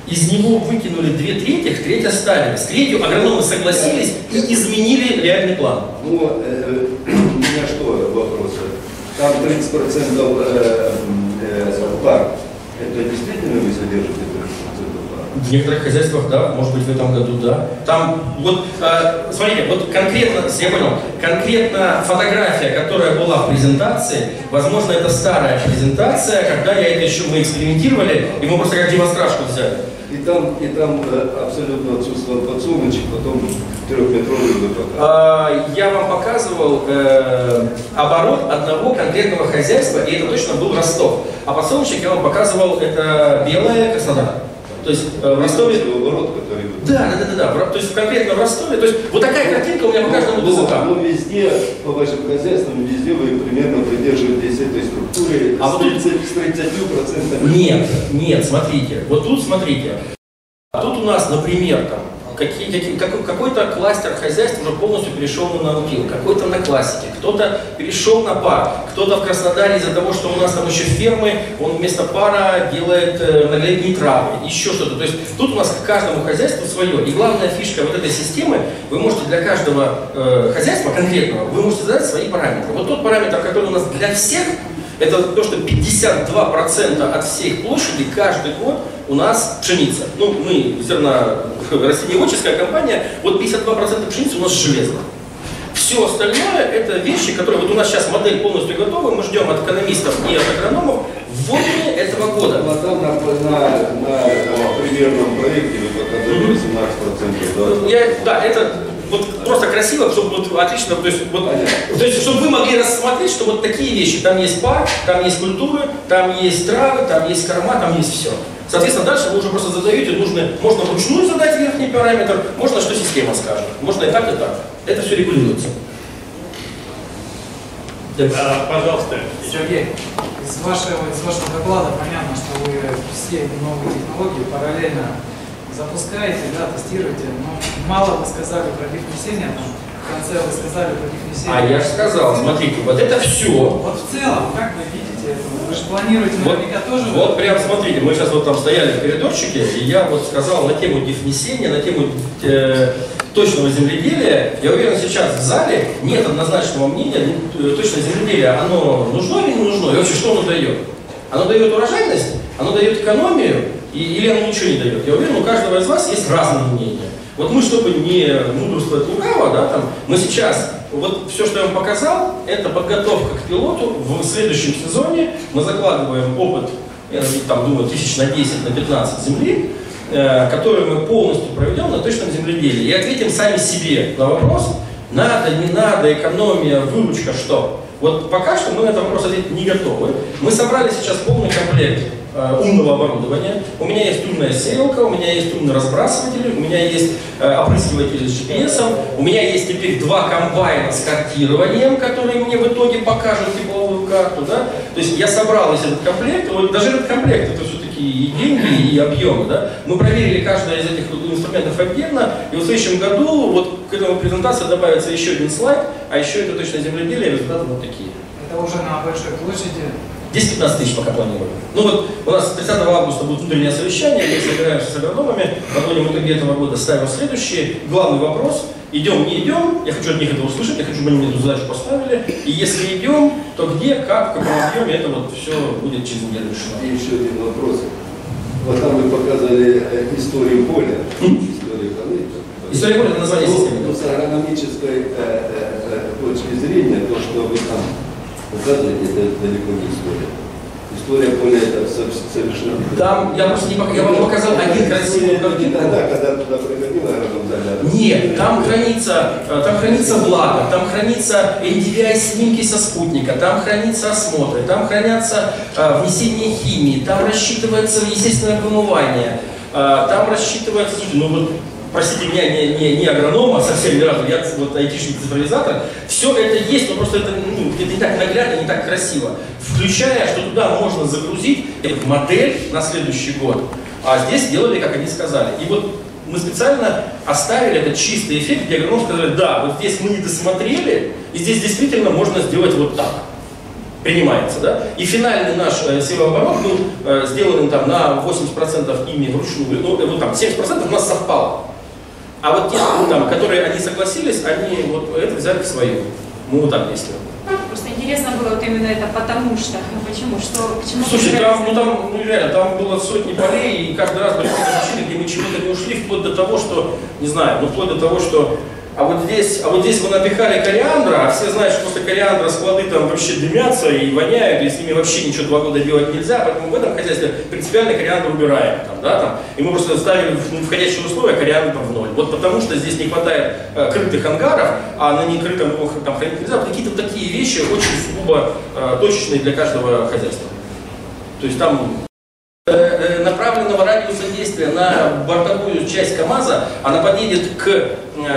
из него выкинули две трети, треть оставили. С третью агрономы согласились и изменили реальный план. Ну, э, у меня что вопрос? Там 30% э, э. Это действительно вы содержите 30% пар? В некоторых хозяйствах, да, может быть, в этом году, да. Там, вот, э, смотрите, вот конкретно, я понял, конкретно фотография, которая была в презентации, возможно, это старая презентация, когда я это еще мы экспериментировали, и мы просто как демонстрашку взяли. И там, и там э, абсолютно отсутствовал подсолнечек, потом трехметровый. А, Я вам показывал э, оборот одного конкретного хозяйства, и это точно был Ростов. А подсолнечник я вам показывал, это белая Краснодар. То есть э, в Ростове... оборот, который Да, да, да, да, да. То есть конкретно в Ростове. То есть вот такая картинка у меня по каждому Ну, ДЗК. ну, везде, по вашим хозяйствам, везде вы примерно придерживаетесь этой структуры А с, вот тут- 30, с 30%. Нет, нет, смотрите. Вот тут смотрите. А тут у нас, например, там, какие, какие- какой- какой-то кластер хозяйств уже полностью перешел на наутил, какой-то на классике, кто-то перешел на пар, кто-то в Краснодаре из-за того, что у нас там еще фермы, он вместо пара делает э, многолетние травы, еще что-то. То есть тут у нас к каждому хозяйству свое. И главная фишка вот этой системы, вы можете для каждого э, хозяйства конкретного, вы можете задать свои параметры. Вот тот параметр, который у нас для всех, это то, что 52% от всех площади каждый год у нас пшеница. Ну, мы зерно, растениеводческая компания, вот 52% пшеницы у нас железно. Все остальное это вещи, которые вот у нас сейчас модель полностью готова, мы ждем от экономистов и от агрономов вводные этого года. На, на, на, на примерном проекте вы показали 18%. Да? Я, да, это вот просто красиво, чтобы вот отлично, то есть, вот, то есть, чтобы вы могли рассмотреть, что вот такие вещи, там есть парк, там есть культура, там есть травы, там есть корма, там есть все. Соответственно, дальше вы уже просто задаете, нужно, можно вручную задать верхний параметр, можно что система скажет, можно и так, и так. Это все регулируется. А, пожалуйста. Сергей, из вашего, из вашего доклада понятно, что вы все новые технологии параллельно запускаете, да, тестируете, но мало вы сказали про их внесение, там, в конце вы сказали про их внесение. А я же сказал, смотрите, вот это все. Вот в целом, как вы видите это? Вы же планируете Вот, наверняка тоже... вот прям смотрите, мы сейчас вот там стояли в коридорчике, и я вот сказал на тему дефнесения, на тему э, точного земледелия. Я уверен, сейчас в зале нет однозначного мнения, ну, э, точное земледелие, оно нужно или не нужно, и вообще что оно дает? Оно дает урожайность, оно дает экономию, и, или оно ничего не дает. Я уверен, у каждого из вас есть разные мнения. Вот мы, чтобы не мудрствовать лукаво, да, там, мы сейчас, вот все, что я вам показал, это подготовка к пилоту. В следующем сезоне мы закладываем опыт, я там думаю, тысяч на 10, на 15 земли, э, который мы полностью проведем на точном земледелии. И ответим сами себе на вопрос, надо, не надо, экономия, выручка, что. Вот пока что мы на этот вопрос ответить не готовы. Мы собрали сейчас полный комплект умного оборудования. У меня есть умная сеялка, у меня есть умный разбрасыватель, у меня есть э, опрыскиватель с GPS, у меня есть теперь два комбайна с картированием, которые мне в итоге покажут тепловую карту. Да? То есть я собрал весь этот комплект, вот даже этот комплект это все-таки и деньги, и объемы. Да? Мы проверили каждый из этих инструментов отдельно, и в следующем году вот к этому презентации добавится еще один слайд, а еще это точно земледелие, результаты вот такие. Это уже на большой площади. 10-15 тысяч пока планируем. Ну вот у нас 30 августа будет внутреннее совещание, мы собираемся с агрономами, подводим итоги этого года, ставим следующий. Главный вопрос, идем, не идем, я хочу от них это услышать, я хочу, чтобы они мне эту задачу поставили. И если идем, то где, как, в каком объеме, это вот все будет через неделю решено. И еще один вопрос. Вот там вы показывали э, историю поля, историю коны. История поля это название Ну, системы. ну, с агрономической э, э, точки зрения, то, что вы там указываете, это далеко не история. История поля это со- совершенно... Там, я просто не пок- я вам показал один красивый картинку. тогда, когда туда приходил агроном заглядывал. Нет, там хранится, э, там хранится влага, там хранится NDVI снимки со спутника, там хранится осмотры, там хранятся э, внесение химии, там рассчитывается естественное вымывание, э, там рассчитывается, слушайте, ну вот, простите меня, не, не, не агроном, а совсем ни разу, я вот айтишник цифровизатор, все это есть, но просто это, ну, это не так наглядно, не так красиво. Включая, что туда можно загрузить модель на следующий год, а здесь сделали, как они сказали. И вот мы специально оставили этот чистый эффект, где агрономы сказали, да, вот здесь мы не досмотрели, и здесь действительно можно сделать вот так. Принимается, да? И финальный наш э, севооборот был э, сделан там на 80% ими вручную, ну, вот там 70% у нас совпало. А вот те, ну, там, которые они согласились, они вот это взяли в свою. Мы вот так действуем. Просто интересно было вот именно это потому что. Ну, Почему? Что, к чему Слушай, там, ну там, ну реально, там было сотни полей, и каждый раз были какие-то причины, где мы чего-то не ушли, вплоть до того, что, не знаю, ну вплоть до того, что а вот здесь, а вот здесь вы напихали кориандра, а все знают, что после кориандра склады там вообще дымятся и воняют, и с ними вообще ничего два года делать нельзя, поэтому в этом хозяйстве принципиально кориандр убираем, там, да, там, и мы просто ставили в ну, входящие условия кориандр в ноль. Вот потому что здесь не хватает э, крытых ангаров, а на некрытом его там хранить нельзя. Вот какие-то такие вещи очень сугубо э, точечные для каждого хозяйства. То есть там э, э, направленного радиуса действия на бортовую часть КАМАЗа, она подъедет к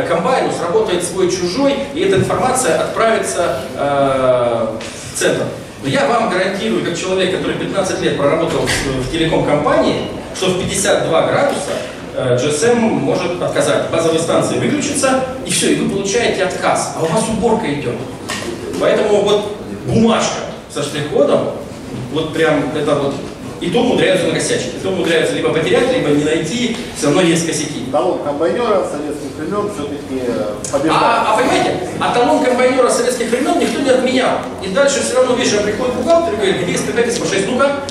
комбайну, сработает свой-чужой, и эта информация отправится э, в центр. Но я вам гарантирую, как человек, который 15 лет проработал в, телеком-компании, что в 52 градуса э, GSM может отказать. Базовые станции выключатся, и все, и вы получаете отказ. А у вас уборка идет. Поэтому вот бумажка со штрих-кодом, вот прям это вот, и то умудряются накосячить, и то умудряются либо потерять, либо не найти, все равно есть косяки. Талон комбайнера советских времен все-таки побеждает. А, а понимаете, а талон комбайнера советских времен никто не отменял. И дальше все равно вечером приходит бухгалтер и говорит, где стыдайтесь по 6 ну как?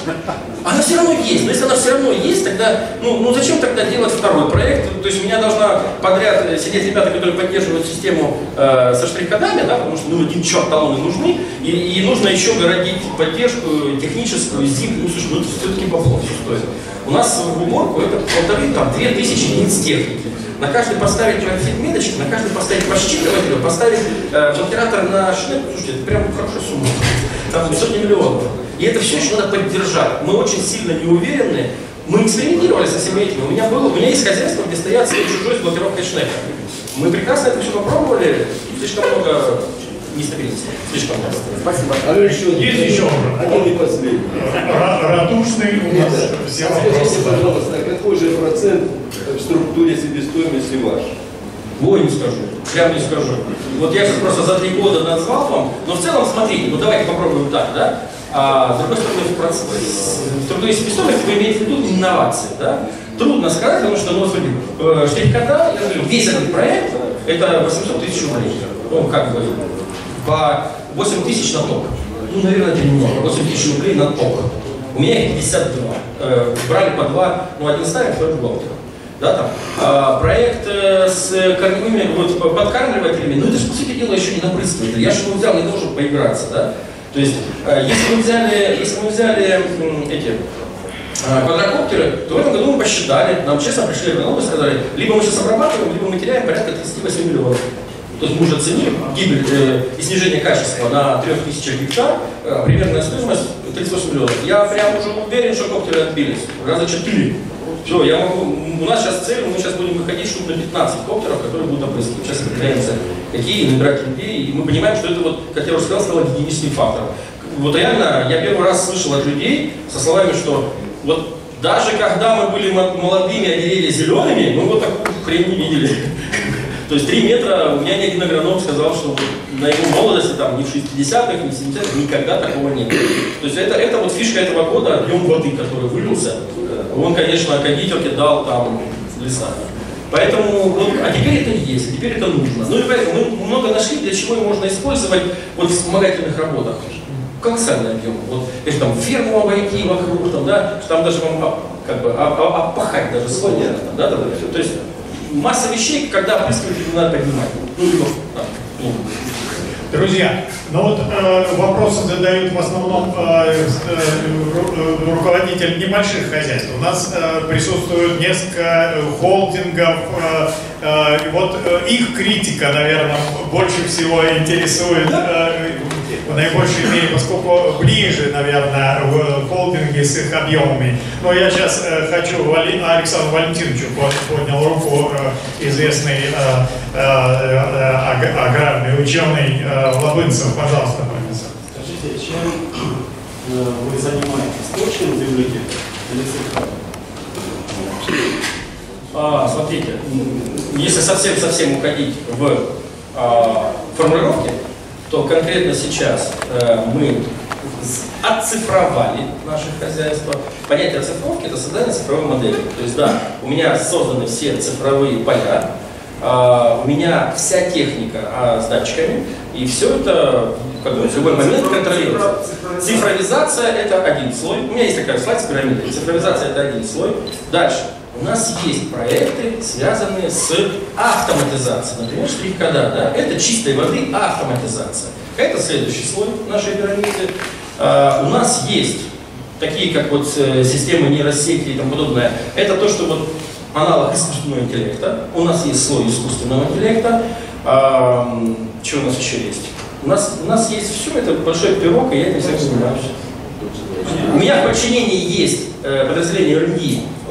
Она все равно есть. Но если она все равно есть, тогда, ну, ну зачем тогда делать второй проект? То есть у меня должна подряд сидеть ребята, которые поддерживают систему э, со штрих-кодами, да, потому что ну, один черт талоны нужны, и, и нужно еще городить поддержку техническую, зип, ну слушай, ну это все-таки бабло все стоит. У нас в уборку это полторы, там, две тысячи единиц техники. На каждый поставить меточек, на каждый поставить подсчитыватель, поставить э, блокиратор на шнек, слушайте, это прям хорошая сумма. Там сотни миллионов. И это все еще надо поддержать. Мы очень сильно не уверены. Мы экспериментировали со всеми этими. У меня было, у меня есть хозяйство, где стоят свой чужой с блокировкой шнека. Мы прекрасно это все попробовали. Слишком много нестабильности. Слишком много. Спасибо. А еще Есть еще вопрос. Один не последний. Радушный у нас все Скажите, вопросы. пожалуйста, а какой же процент в структуре себестоимости ваш? Ой, не скажу. Прям не скажу. Вот я сейчас просто за три года назвал вам. Но в целом, смотрите, ну давайте попробуем так, да? А, с другой стороны, в, проц... в структуре себестоимости вы имеете в виду инновации, да? Трудно сказать, потому что, ну, смотрите, э, штрих-кода, я говорю, весь этот проект, это 800 тысяч рублей. Ну, как бы, по 8 тысяч на ток. Ну, наверное, это немного. 8 тысяч рублей на ток. У меня их 52. Э, брали по два, ну, один ставим, второй бухгалтер. Да, там. А, проект э, с кормовыми вот, подкармливателями, ну это же, по сути дела, еще не напрыскиватель. Я же его взял не должен поиграться, да? То есть, э, если мы взяли, если мы взяли эти а, квадрокоптеры, то в этом году мы посчитали, нам честно пришли экономы и сказали, либо мы сейчас обрабатываем, либо мы теряем порядка 38 миллионов. То есть мы уже оценили гибель э, и снижение качества на 3000 гектар, э, примерная стоимость 38 миллионов. Я прям уже уверен, что коптеры отбились. Раза 4. Все, я могу, у нас сейчас цель, мы сейчас будем выходить штук на 15 коптеров, которые будут опрыскивать. Сейчас определяемся, какие, набирать людей, и мы понимаем, что это вот, как я уже сказал, стало гигиеническим фактором. Вот реально, я первый раз слышал от людей со словами, что вот даже когда мы были мо- молодыми, а деревья зелеными, мы вот такую хрень не видели. То есть 3 метра, у меня ни один агроном сказал, что на его молодости, там, ни в 60-х, ни в 70-х, никогда такого не было. То есть это, это вот фишка этого года, объем воды, который вылился, он, конечно, кондитерке дал там леса. Поэтому, вот, а теперь это есть, теперь это нужно. Ну и поэтому мы много нашли, для чего его можно использовать вот в вспомогательных работах. Колоссальный объем. Вот, если там ферму обойти вокруг, там, да, там даже вам об- как бы об- об- опахать даже сложно. Да, да, да. То есть масса вещей, когда опрыскиватель не надо поднимать. Ну, либо, там, ну, Друзья, ну вот э, вопросы задают в основном э, э, ру- руководители небольших хозяйств. У нас э, присутствует несколько холдингов. э, э, вот э, их критика, наверное, больше всего интересует э, в наибольшей мере, поскольку ближе, наверное, в холдинге с их объемами. Но я сейчас э, хочу Вали- Александру Валентиновичу под- поднял руку э, известный э, аг- аграрный ученый Лобынцев. Пожалуйста, профессор. Скажите, чем вы занимаетесь? Точным земляки или сельхозом? А, смотрите, если совсем-совсем уходить в а, формулировки, то конкретно сейчас э, мы оцифровали наше хозяйство. Понятие оцифровки – это создание цифровой модели. То есть, да, у меня созданы все цифровые поля, а, у меня вся техника а, с датчиками, и все это как бы, в любой момент контролируется. Цифровизация – это один слой. У меня есть такая слайд с пирамидой. Цифровизация – это один слой. Дальше. У нас есть проекты, связанные с автоматизацией. Например, штрих-кода. Да? Это чистой воды автоматизация. Это следующий слой нашей пирамиды. А, у нас есть такие, как вот э, системы нейросети и тому подобное. Это то, что вот аналог искусственного интеллекта. У нас есть слой искусственного интеллекта. А, что у нас еще есть? У нас, у нас есть все, это большой пирог, и я этим всем занимаюсь. У меня в подчинении есть э, подразделение РНД,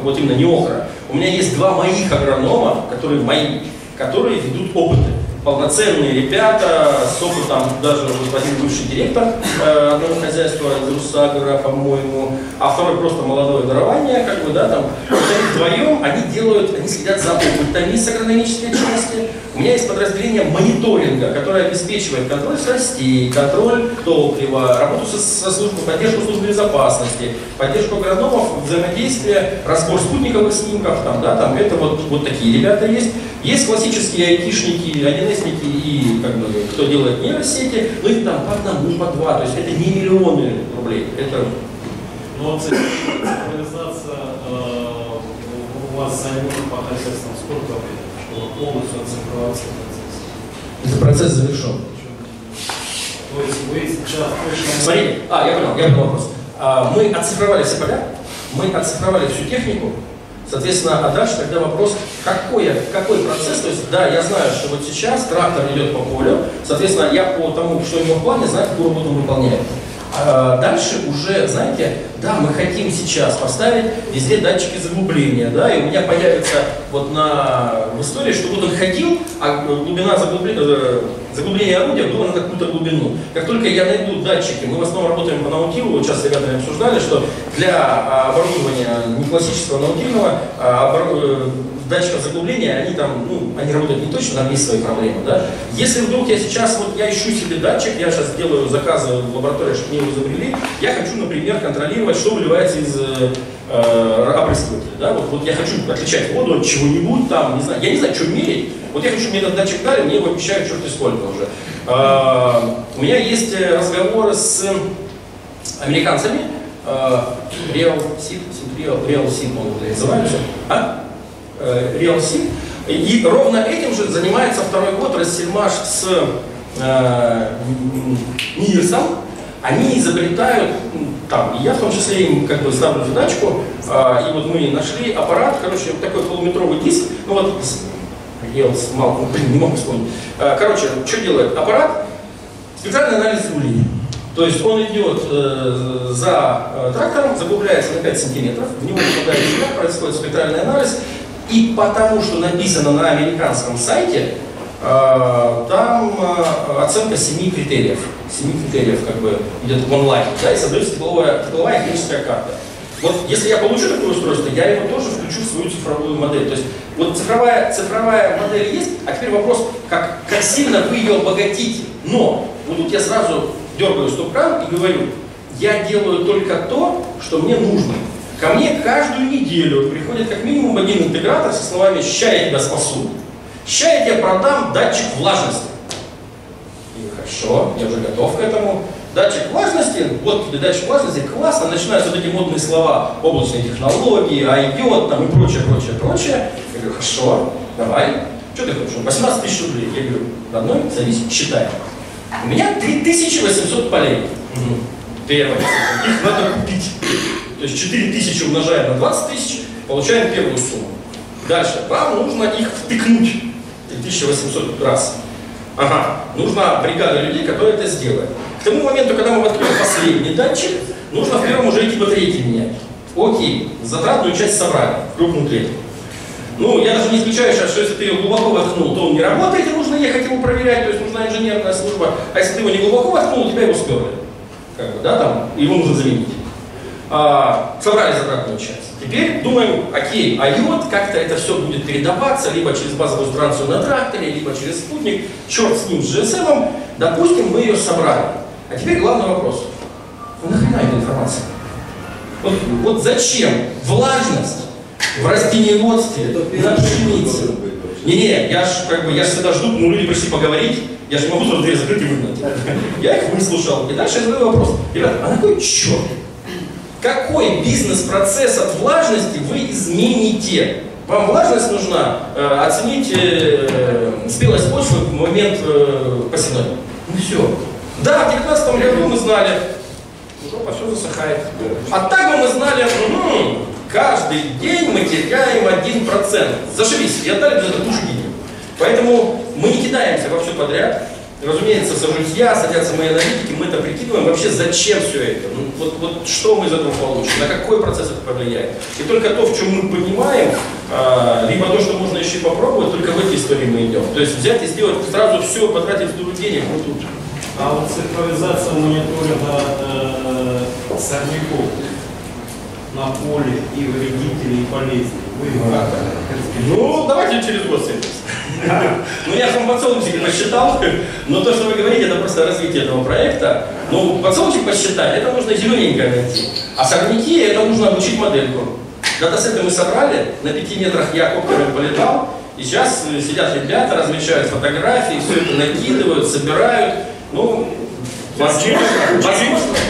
вот именно не ОХРА. У меня есть два моих агронома, которые мои, которые ведут опыты. Полноценные ребята с опытом, даже вот один бывший директор э, одного хозяйства Русагра, по-моему, а второй просто молодое дарование, как бы, да, там. Вот они вдвоем, они делают, они следят за опытами с агрономической части. У меня есть подразделение мониторинга, которое обеспечивает контроль снастей, контроль топлива, работу со, со службой, поддержку службы безопасности, поддержку агрономов, взаимодействие, разбор спутниковых снимков, там, да, там, это вот, вот такие ребята есть. Есть классические айтишники, 1С-ники и как бы, кто делает нейросети, но их там по одному, по два, то есть это не миллионы рублей, это Ну, вот цифровизация э, у вас займет по хозяйствам сколько времени, чтобы полностью оцифроваться процесс? это процесс завершен. То есть вы сейчас точно... Смотрите, а, я понял, я понял вопрос. А, мы оцифровали все поля, мы оцифровали всю технику, Соответственно, а дальше тогда вопрос, какой, какой процесс, то есть, да, я знаю, что вот сейчас трактор идет по полю, соответственно, я по тому, что у него в плане, знаю, какую работу он выполняет. А дальше уже, знаете, да, мы хотим сейчас поставить везде датчики заглубления, да, и у меня появится вот на, в истории, что вот он ходил, а глубина заглубления, э, заглубления орудия было на какую-то глубину. Как только я найду датчики, мы в основном работаем по наутилу, вот сейчас с ребятами обсуждали, что для а, оборудования не классического наутильного а, оборудования датчиков заглубления, они там, ну, они работают не точно, там есть свои проблемы, да. Если вдруг я сейчас, вот я ищу себе датчик, я сейчас делаю заказы в лаборатории, чтобы мне его изобрели, я хочу, например, контролировать, что выливается из э, опрыскивателя, да, вот, вот я хочу отличать воду от чего-нибудь там, не знаю, я не знаю, что мерить, вот я хочу, мне этот датчик дали, мне его обещают черти сколько уже. Э, у меня есть разговоры с американцами, э, Real Seed, Real, Real Seed, он называется, а? Э. И ровно этим же занимается второй год Рассельмаш с э, Нирсом. Они изобретают, там, я в том числе им как бы ставлю задачку, э, и вот мы нашли аппарат, короче, вот такой полуметровый диск, ну вот, я вот блин, не могу вспомнить. Э, короче, что делает аппарат? Специальный анализ земли. То есть он идет э, за э, трактором, заглубляется на 5 сантиметров, в него попадает земля, происходит спектральный анализ, и потому что написано на американском сайте, э, там э, оценка семи критериев. Семи критериев как бы идет в онлайн, да, и создается тепловая, тепловая химическая карта. Вот если я получу такое устройство, я его тоже включу в свою цифровую модель. То есть вот цифровая, цифровая модель есть, а теперь вопрос, как, как сильно вы ее обогатите. Но вот тут я сразу дергаю стоп-кран и говорю, я делаю только то, что мне нужно. Ко мне каждую неделю приходит как минимум один интегратор со словами «Ща я тебя спасу». «Ща я тебе продам датчик влажности». И хорошо, я уже готов к этому. Датчик влажности, вот тебе датчик влажности, классно, начинаются вот эти модные слова облачные технологии, IOT там и прочее, прочее, прочее. Я говорю, хорошо, давай. Что ты хочешь? 18 тысяч рублей. Я говорю, родной, садись, считай. У меня 3800 полей. Угу. Первое. Их надо купить. То есть 4 тысячи умножаем на 20 тысяч, получаем первую сумму. Дальше. Вам нужно их втыкнуть 3800 раз. Ага, нужна бригада людей, которая это сделает. К тому моменту, когда мы воткнем последний датчик, нужно в первом уже эти батарейки менять. Окей, затратную часть собрали, крупную треть. Ну, я даже не исключаю сейчас, что если ты ее глубоко воткнул, то он не работает, и нужно ехать его проверять, то есть нужна инженерная служба. А если ты его не глубоко воткнул, тебя его сперли. Как бы, да, там, его нужно заменить. А, собрали затратную часть. Теперь думаем, окей, а йод как-то это все будет передаваться либо через базовую станцию на тракторе, либо через спутник, черт с ним, с GSM, допустим, мы ее собрали. А теперь главный вопрос. Ну нахрена эта информация? Вот, вот зачем влажность в растениеводстве на пшенице? Не-не, я ж как бы, я ж всегда жду, ну люди пришли поговорить, я же могу сразу дверь закрыть и выгнать. Я их выслушал. И дальше я задаю вопрос. Ребята, а на кой черт? Какой бизнес-процесс от влажности вы измените? Вам влажность нужна э, оценить э, спелость почвы в момент э, посевной. Ну все. Да, в 2019 году мы знали, жопа все засыхает. А так бы мы знали, угу, каждый день мы теряем 1%. Зашибись, и отдали для этого денег. Поэтому мы не кидаемся во все подряд. Разумеется, события, садятся мои аналитики, мы это прикидываем, вообще зачем все это, ну, вот, вот что мы из этого получим, на какой процесс это повлияет. И только то, в чем мы понимаем, а, либо то, что можно еще и попробовать, только в эти истории мы идем. То есть взять и сделать сразу все, потратить столько денег, вот тут. А вот цифровизация мониторинга э, сорняков на поле и вредителей и болезней. Вы как Ну, давайте через год встретимся. Ну, я сам подсолнечник посчитал, но то, что вы говорите, это просто развитие этого проекта. Ну, подсолнечник посчитать, это нужно зелененькое найти. А сорняки, это нужно обучить модельку. Датасеты мы собрали, на пяти метрах я коптером полетал, и сейчас сидят ребята, размечают фотографии, все это накидывают, собирают. Ну, возможно,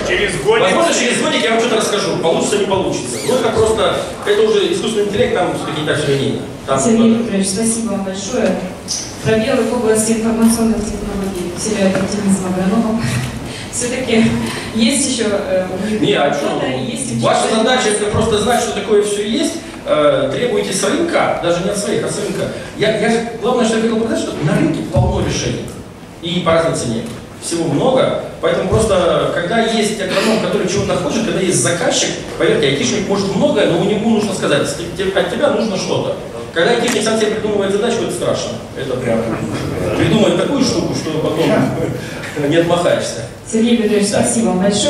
Через годик. возможно, через годик я вам что-то расскажу. Получится, не получится. Ну, это просто, это уже искусственный интеллект, там все-таки не так все линейно. Там, Сергей Викторович, спасибо вам большое. Пробелы в области информационных технологий вселяют оптимизм агрономов. все-таки есть еще э, Не, а что? есть Ваша задача это просто знать, что такое все есть, э, требуйте с рынка, даже не от своих, а с рынка. Я, я главное, что я хотел показать, что на рынке полно решений. И по разной цене. Всего много. Поэтому просто, когда есть агроном, который чего-то хочет, когда есть заказчик, поверьте, айтишник может многое, но у него нужно сказать, «С- те- от тебя нужно что-то. Когда айтишник сам себе придумывает задачку, это страшно. Это прям придумать такую штуку, что потом не отмахаешься. Сергей Петрович, Да. спасибо вам большое.